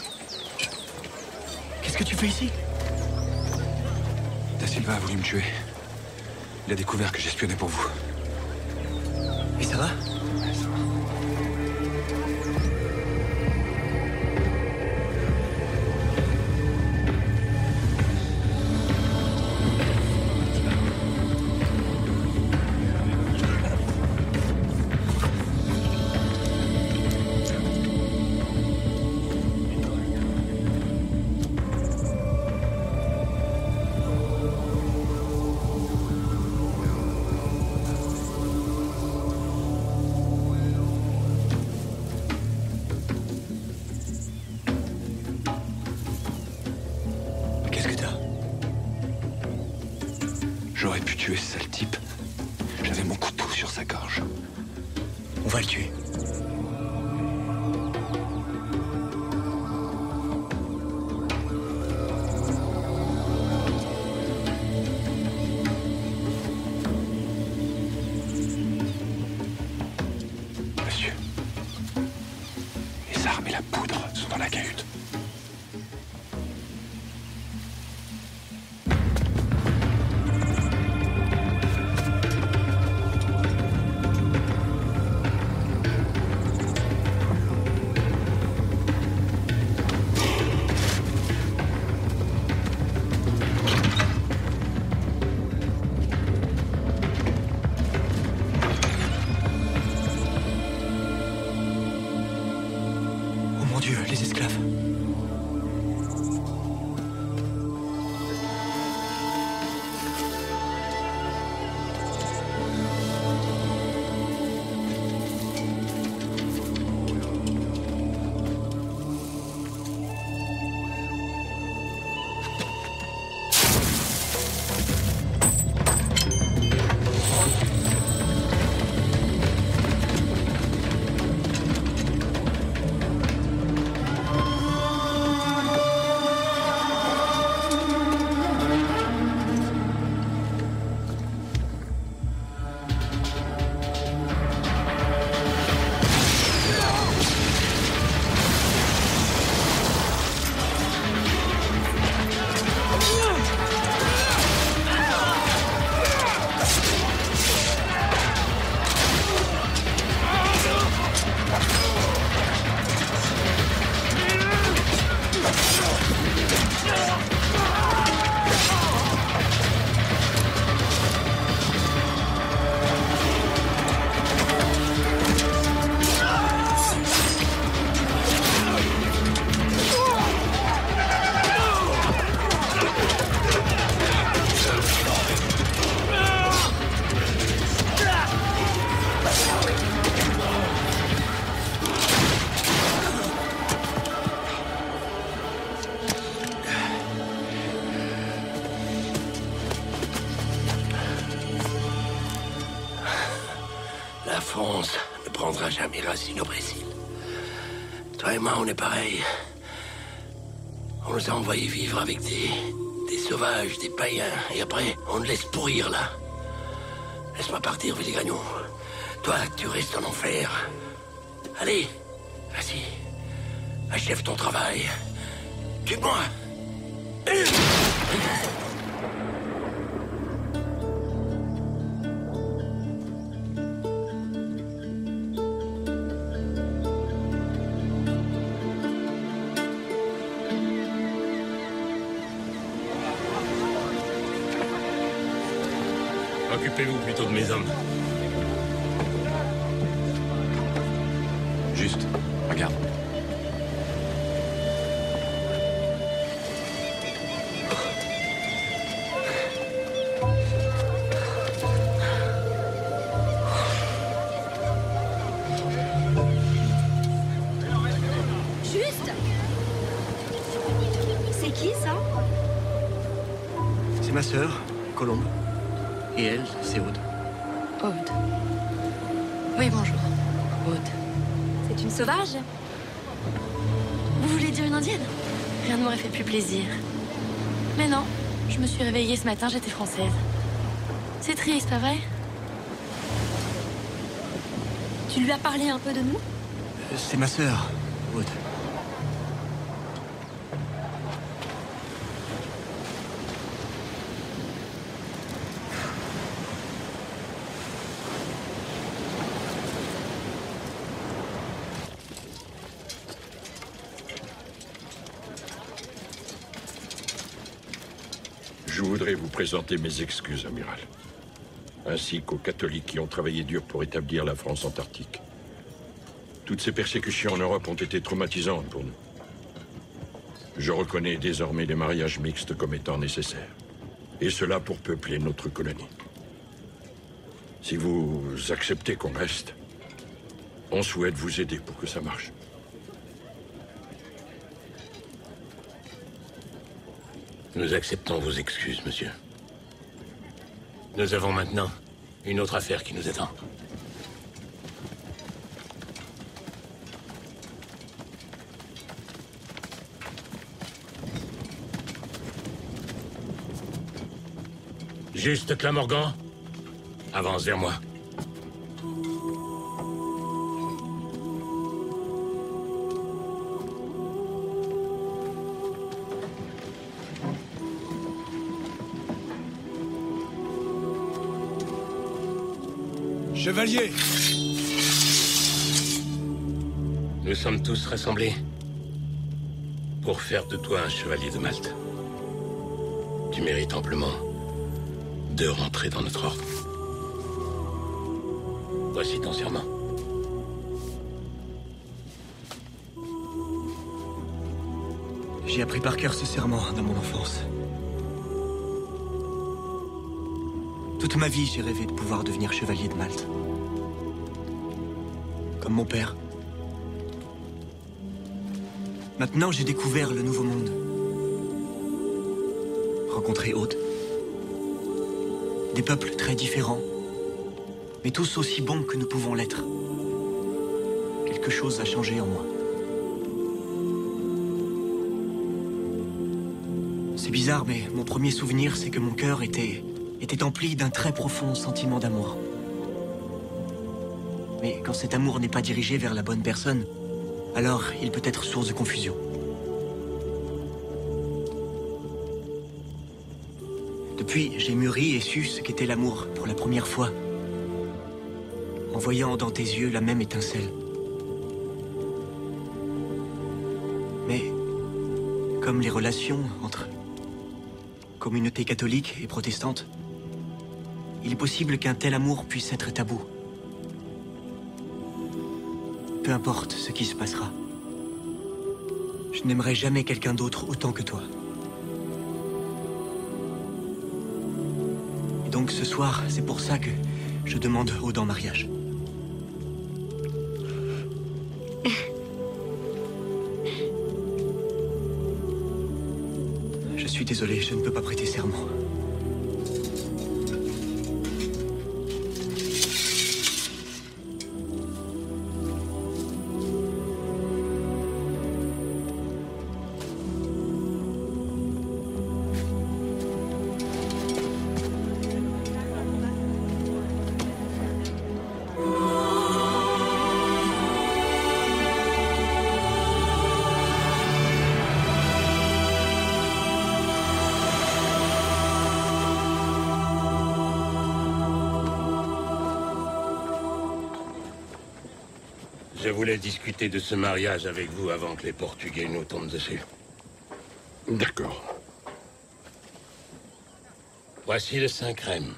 Qu'est-ce que tu fais ici? Da Silva a voulu me tuer. Il a découvert que j'espionnais pour vous. Et ça va? Matin, j'étais française. C'est triste, pas vrai? Tu lui as parlé un peu de nous? C'est ma sœur, Aude. Je voudrais vous présenter mes excuses, amiral. Ainsi qu'aux catholiques qui ont travaillé dur pour établir la France antarctique. Toutes ces persécutions en Europe ont été traumatisantes pour nous. Je reconnais désormais les mariages mixtes comme étant nécessaires. Et cela pour peupler notre colonie. Si vous acceptez qu'on reste, on souhaite vous aider pour que ça marche. Nous acceptons vos excuses, monsieur. Nous avons maintenant une autre affaire qui nous attend. Juste Clamorgan Avance vers moi. Chevalier Nous sommes tous rassemblés pour faire de toi un chevalier de Malte. Tu mérites amplement de rentrer dans notre ordre. Voici ton serment. J'ai appris par cœur ce serment dans mon enfance. Toute ma vie, j'ai rêvé de pouvoir devenir chevalier de Malte. Mon père. Maintenant, j'ai découvert le nouveau monde. Rencontré Aude. Des peuples très différents, mais tous aussi bons que nous pouvons l'être. Quelque chose a changé en moi. C'est bizarre, mais mon premier souvenir, c'est que mon cœur était, était empli d'un très profond sentiment d'amour. Mais quand cet amour n'est pas dirigé vers la bonne personne, alors il peut être source de confusion. Depuis, j'ai mûri et su ce qu'était l'amour pour la première fois. En voyant dans tes yeux la même étincelle. Mais, comme les relations entre communautés catholiques et protestantes, il est possible qu'un tel amour puisse être tabou. Peu importe ce qui se passera. Je n'aimerai jamais quelqu'un d'autre autant que toi. Et donc ce soir, c'est pour ça que je demande Aude en mariage. Je suis désolé, je ne peux pas prêter serment. Voulais discuter de ce mariage avec vous avant que les Portugais nous tombent dessus. D'accord. Voici le Saint-Crème.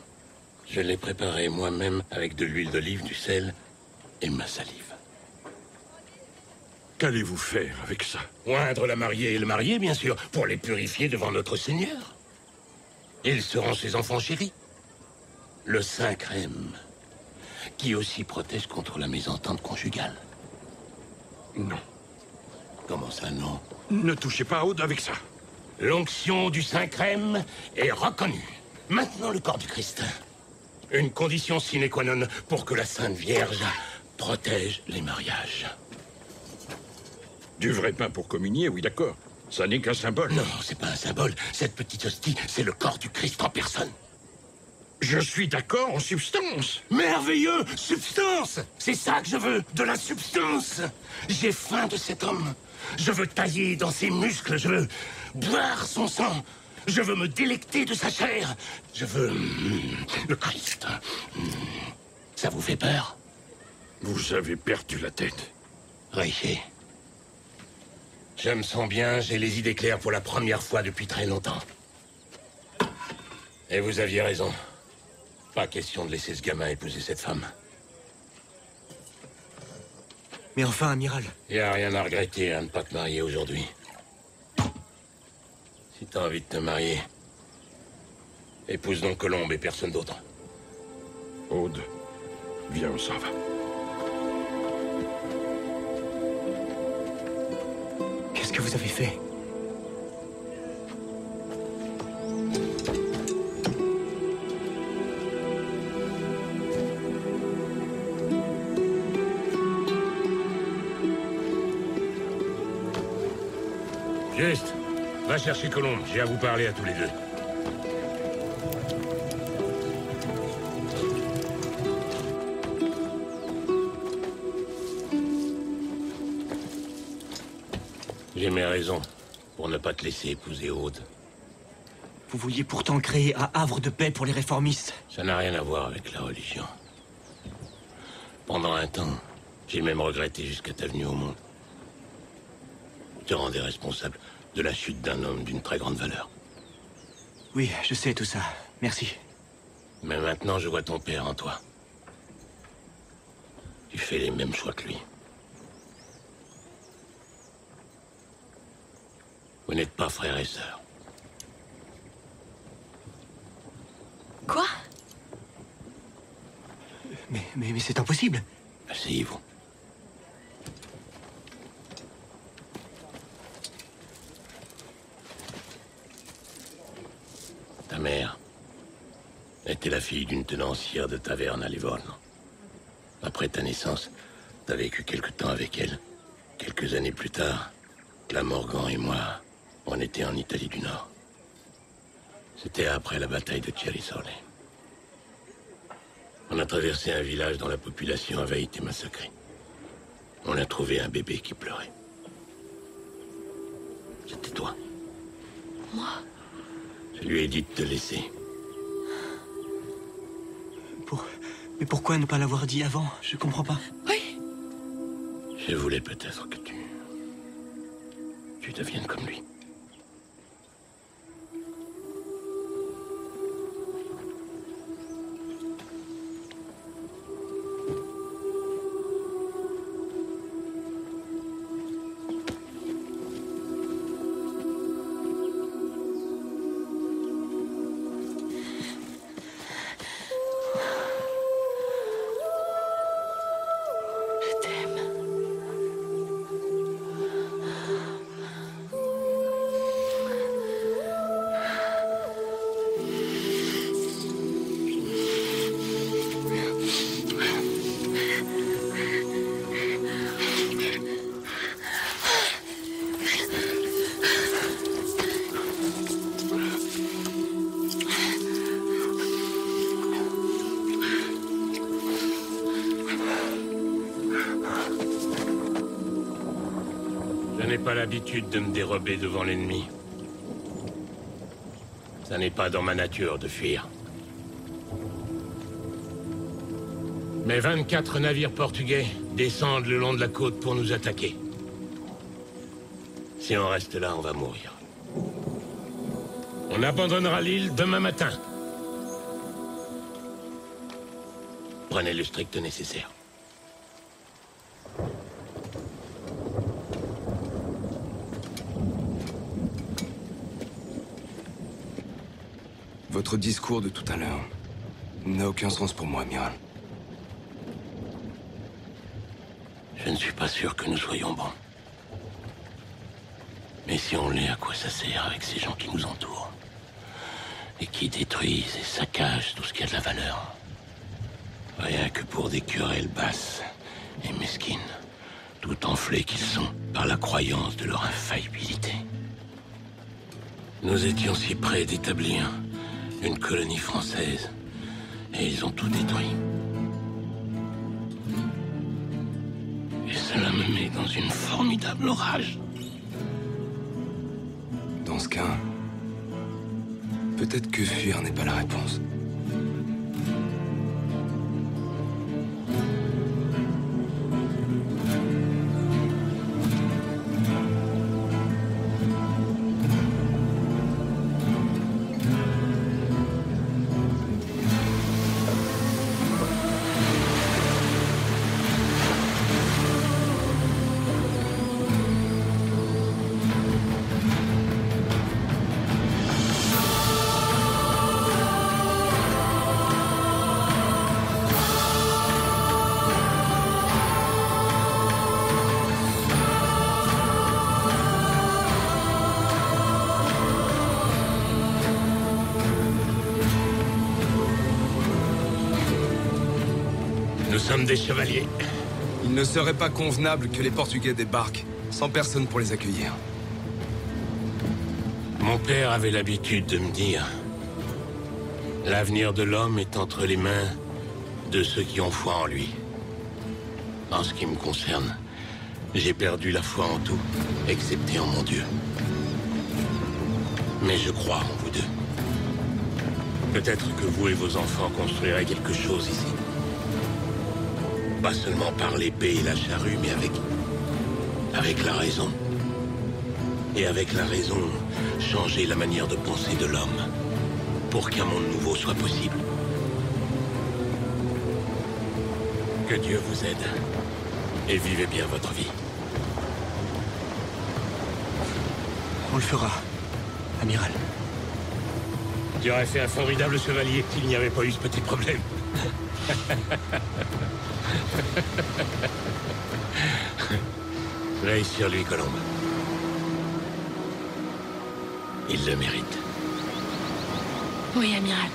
Je l'ai préparé moi-même avec de l'huile d'olive, du sel et ma salive. Qu'allez-vous faire avec ça? Oindre la mariée et le marié, bien sûr, pour les purifier devant notre Seigneur. Ils seront ses enfants chéris. Le Saint-Crème, qui aussi protège contre la mésentente conjugale. Non. Comment ça, non Ne touchez pas à Aude avec ça. L'onction du Saint-Crème est reconnue. Maintenant, le corps du Christ. Une condition sine qua non pour que la Sainte Vierge protège les mariages. Du vrai pain pour communier, oui, d'accord. Ça n'est qu'un symbole. Non, c'est pas un symbole. Cette petite hostie, c'est le corps du Christ en personne. Je suis d'accord en substance. Merveilleux Substance C'est ça que je veux, de la substance J'ai faim de cet homme. Je veux tailler dans ses muscles, je veux boire son sang. Je veux me délecter de sa chair. Je veux... mm, le Christ. Mm. Ça vous fait peur? Vous avez perdu la tête. Richer. Je me sens bien, j'ai les idées claires pour la première fois depuis très longtemps. Et vous aviez raison. Pas question de laisser ce gamin épouser cette femme. Mais enfin, amiral. Y a rien à regretter à ne pas te marier aujourd'hui. Si t'as envie de te marier, épouse donc Colombe et personne d'autre. Aude, viens, on s'en va. Qu'est-ce que vous avez fait? Juste, va chercher Colombe, j'ai à vous parler à tous les deux. J'ai mes raisons pour ne pas te laisser épouser Aude. Vous vouliez pourtant créer un havre de paix pour les réformistes. Ça n'a rien à voir avec la religion. Pendant un temps, j'ai même regretté jusqu'à ta venue au monde. Te rendais responsable de la chute d'un homme d'une très grande valeur. Oui, je sais tout ça. Merci. Mais maintenant, je vois ton père en toi. Tu fais les mêmes choix que lui. Vous n'êtes pas frère et sœur. Quoi? Mais, mais, mais c'est impossible. Asseyez-vous. Ta mère était la fille d'une tenancière de taverne à Livorno. Après ta naissance, t'as vécu quelque temps avec elle. Quelques années plus tard, Morgan et moi, on était en Italie du Nord. C'était après la bataille de Chiarisole. On a traversé un village dont la population avait été massacrée. On a trouvé un bébé qui pleurait. C'était toi. Moi? Je lui ai dit de te laisser. Pour... Mais pourquoi ne pas l'avoir dit avant Je comprends pas. Oui. Je voulais peut-être que tu... Tu deviennes comme lui. De me dérober devant l'ennemi. Ça n'est pas dans ma nature de fuir. Mais 24 navires portugais descendent le long de la côte pour nous attaquer. Si on reste là, on va mourir. On abandonnera l'île demain matin. Prenez le strict nécessaire. Votre discours de tout à l'heure n'a aucun sens pour moi, amiral. Je ne suis pas sûr que nous soyons bons. Mais si on l'est, à quoi ça sert avec ces gens qui nous entourent Et qui détruisent et saccagent tout ce qui a de la valeur Rien que pour des querelles basses et mesquines, tout enflés qu'ils sont par la croyance de leur infaillibilité. Nous étions si près d'établir une colonie française, et ils ont tout détruit. Et cela me met dans une formidable rage. Dans ce cas, peut-être que fuir n'est pas la réponse. Serait pas convenable que les Portugais débarquent sans personne pour les accueillir. Mon père avait l'habitude de me dire L'avenir de l'homme est entre les mains de ceux qui ont foi en lui. En ce qui me concerne, j'ai perdu la foi en tout, excepté en mon Dieu. Mais je crois en vous deux. Peut-être que vous et vos enfants construirez quelque chose ici. Pas seulement par l'épée et la charrue, mais avec... avec la raison. Et avec la raison, changer la manière de penser de l'homme pour qu'un monde nouveau soit possible. Que Dieu vous aide. Et vivez bien votre vie. On le fera, amiral. Tu aurais fait un formidable chevalier s'il n'y avait pas eu ce petit problème. Veille sur lui, Colombe. Il le mérite. Oui, amiral.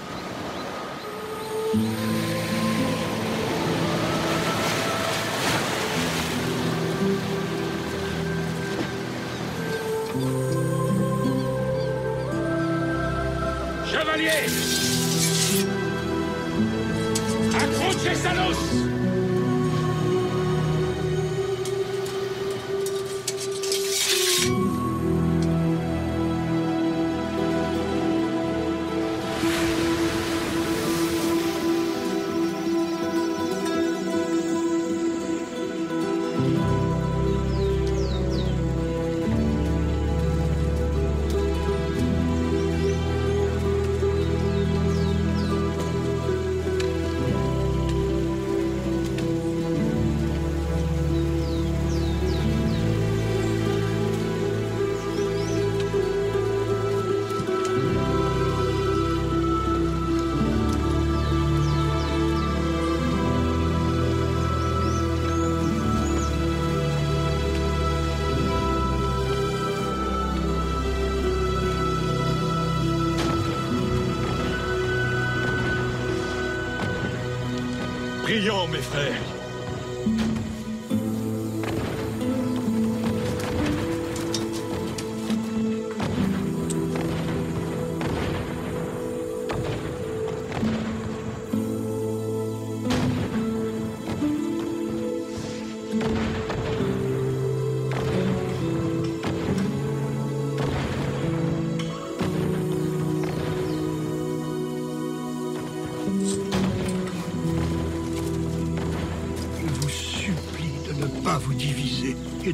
Prions, mes frères.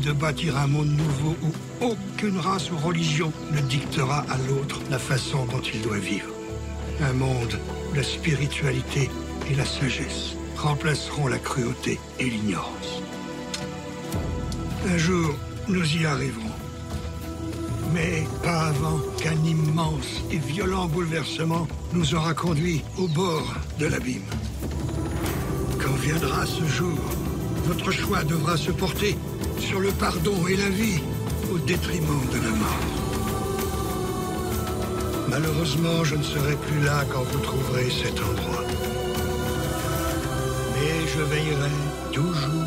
De bâtir un monde nouveau où aucune race ou religion ne dictera à l'autre la façon dont il doit vivre. Un monde où la spiritualité et la sagesse remplaceront la cruauté et l'ignorance. Un jour, nous y arriverons. Mais pas avant qu'un immense et violent bouleversement nous aura conduits au bord de l'abîme. Quand viendra ce jour, votre choix devra se porter sur le pardon et la vie au détriment de la mort. Malheureusement, je ne serai plus là quand vous trouverez cet endroit. Mais je veillerai toujours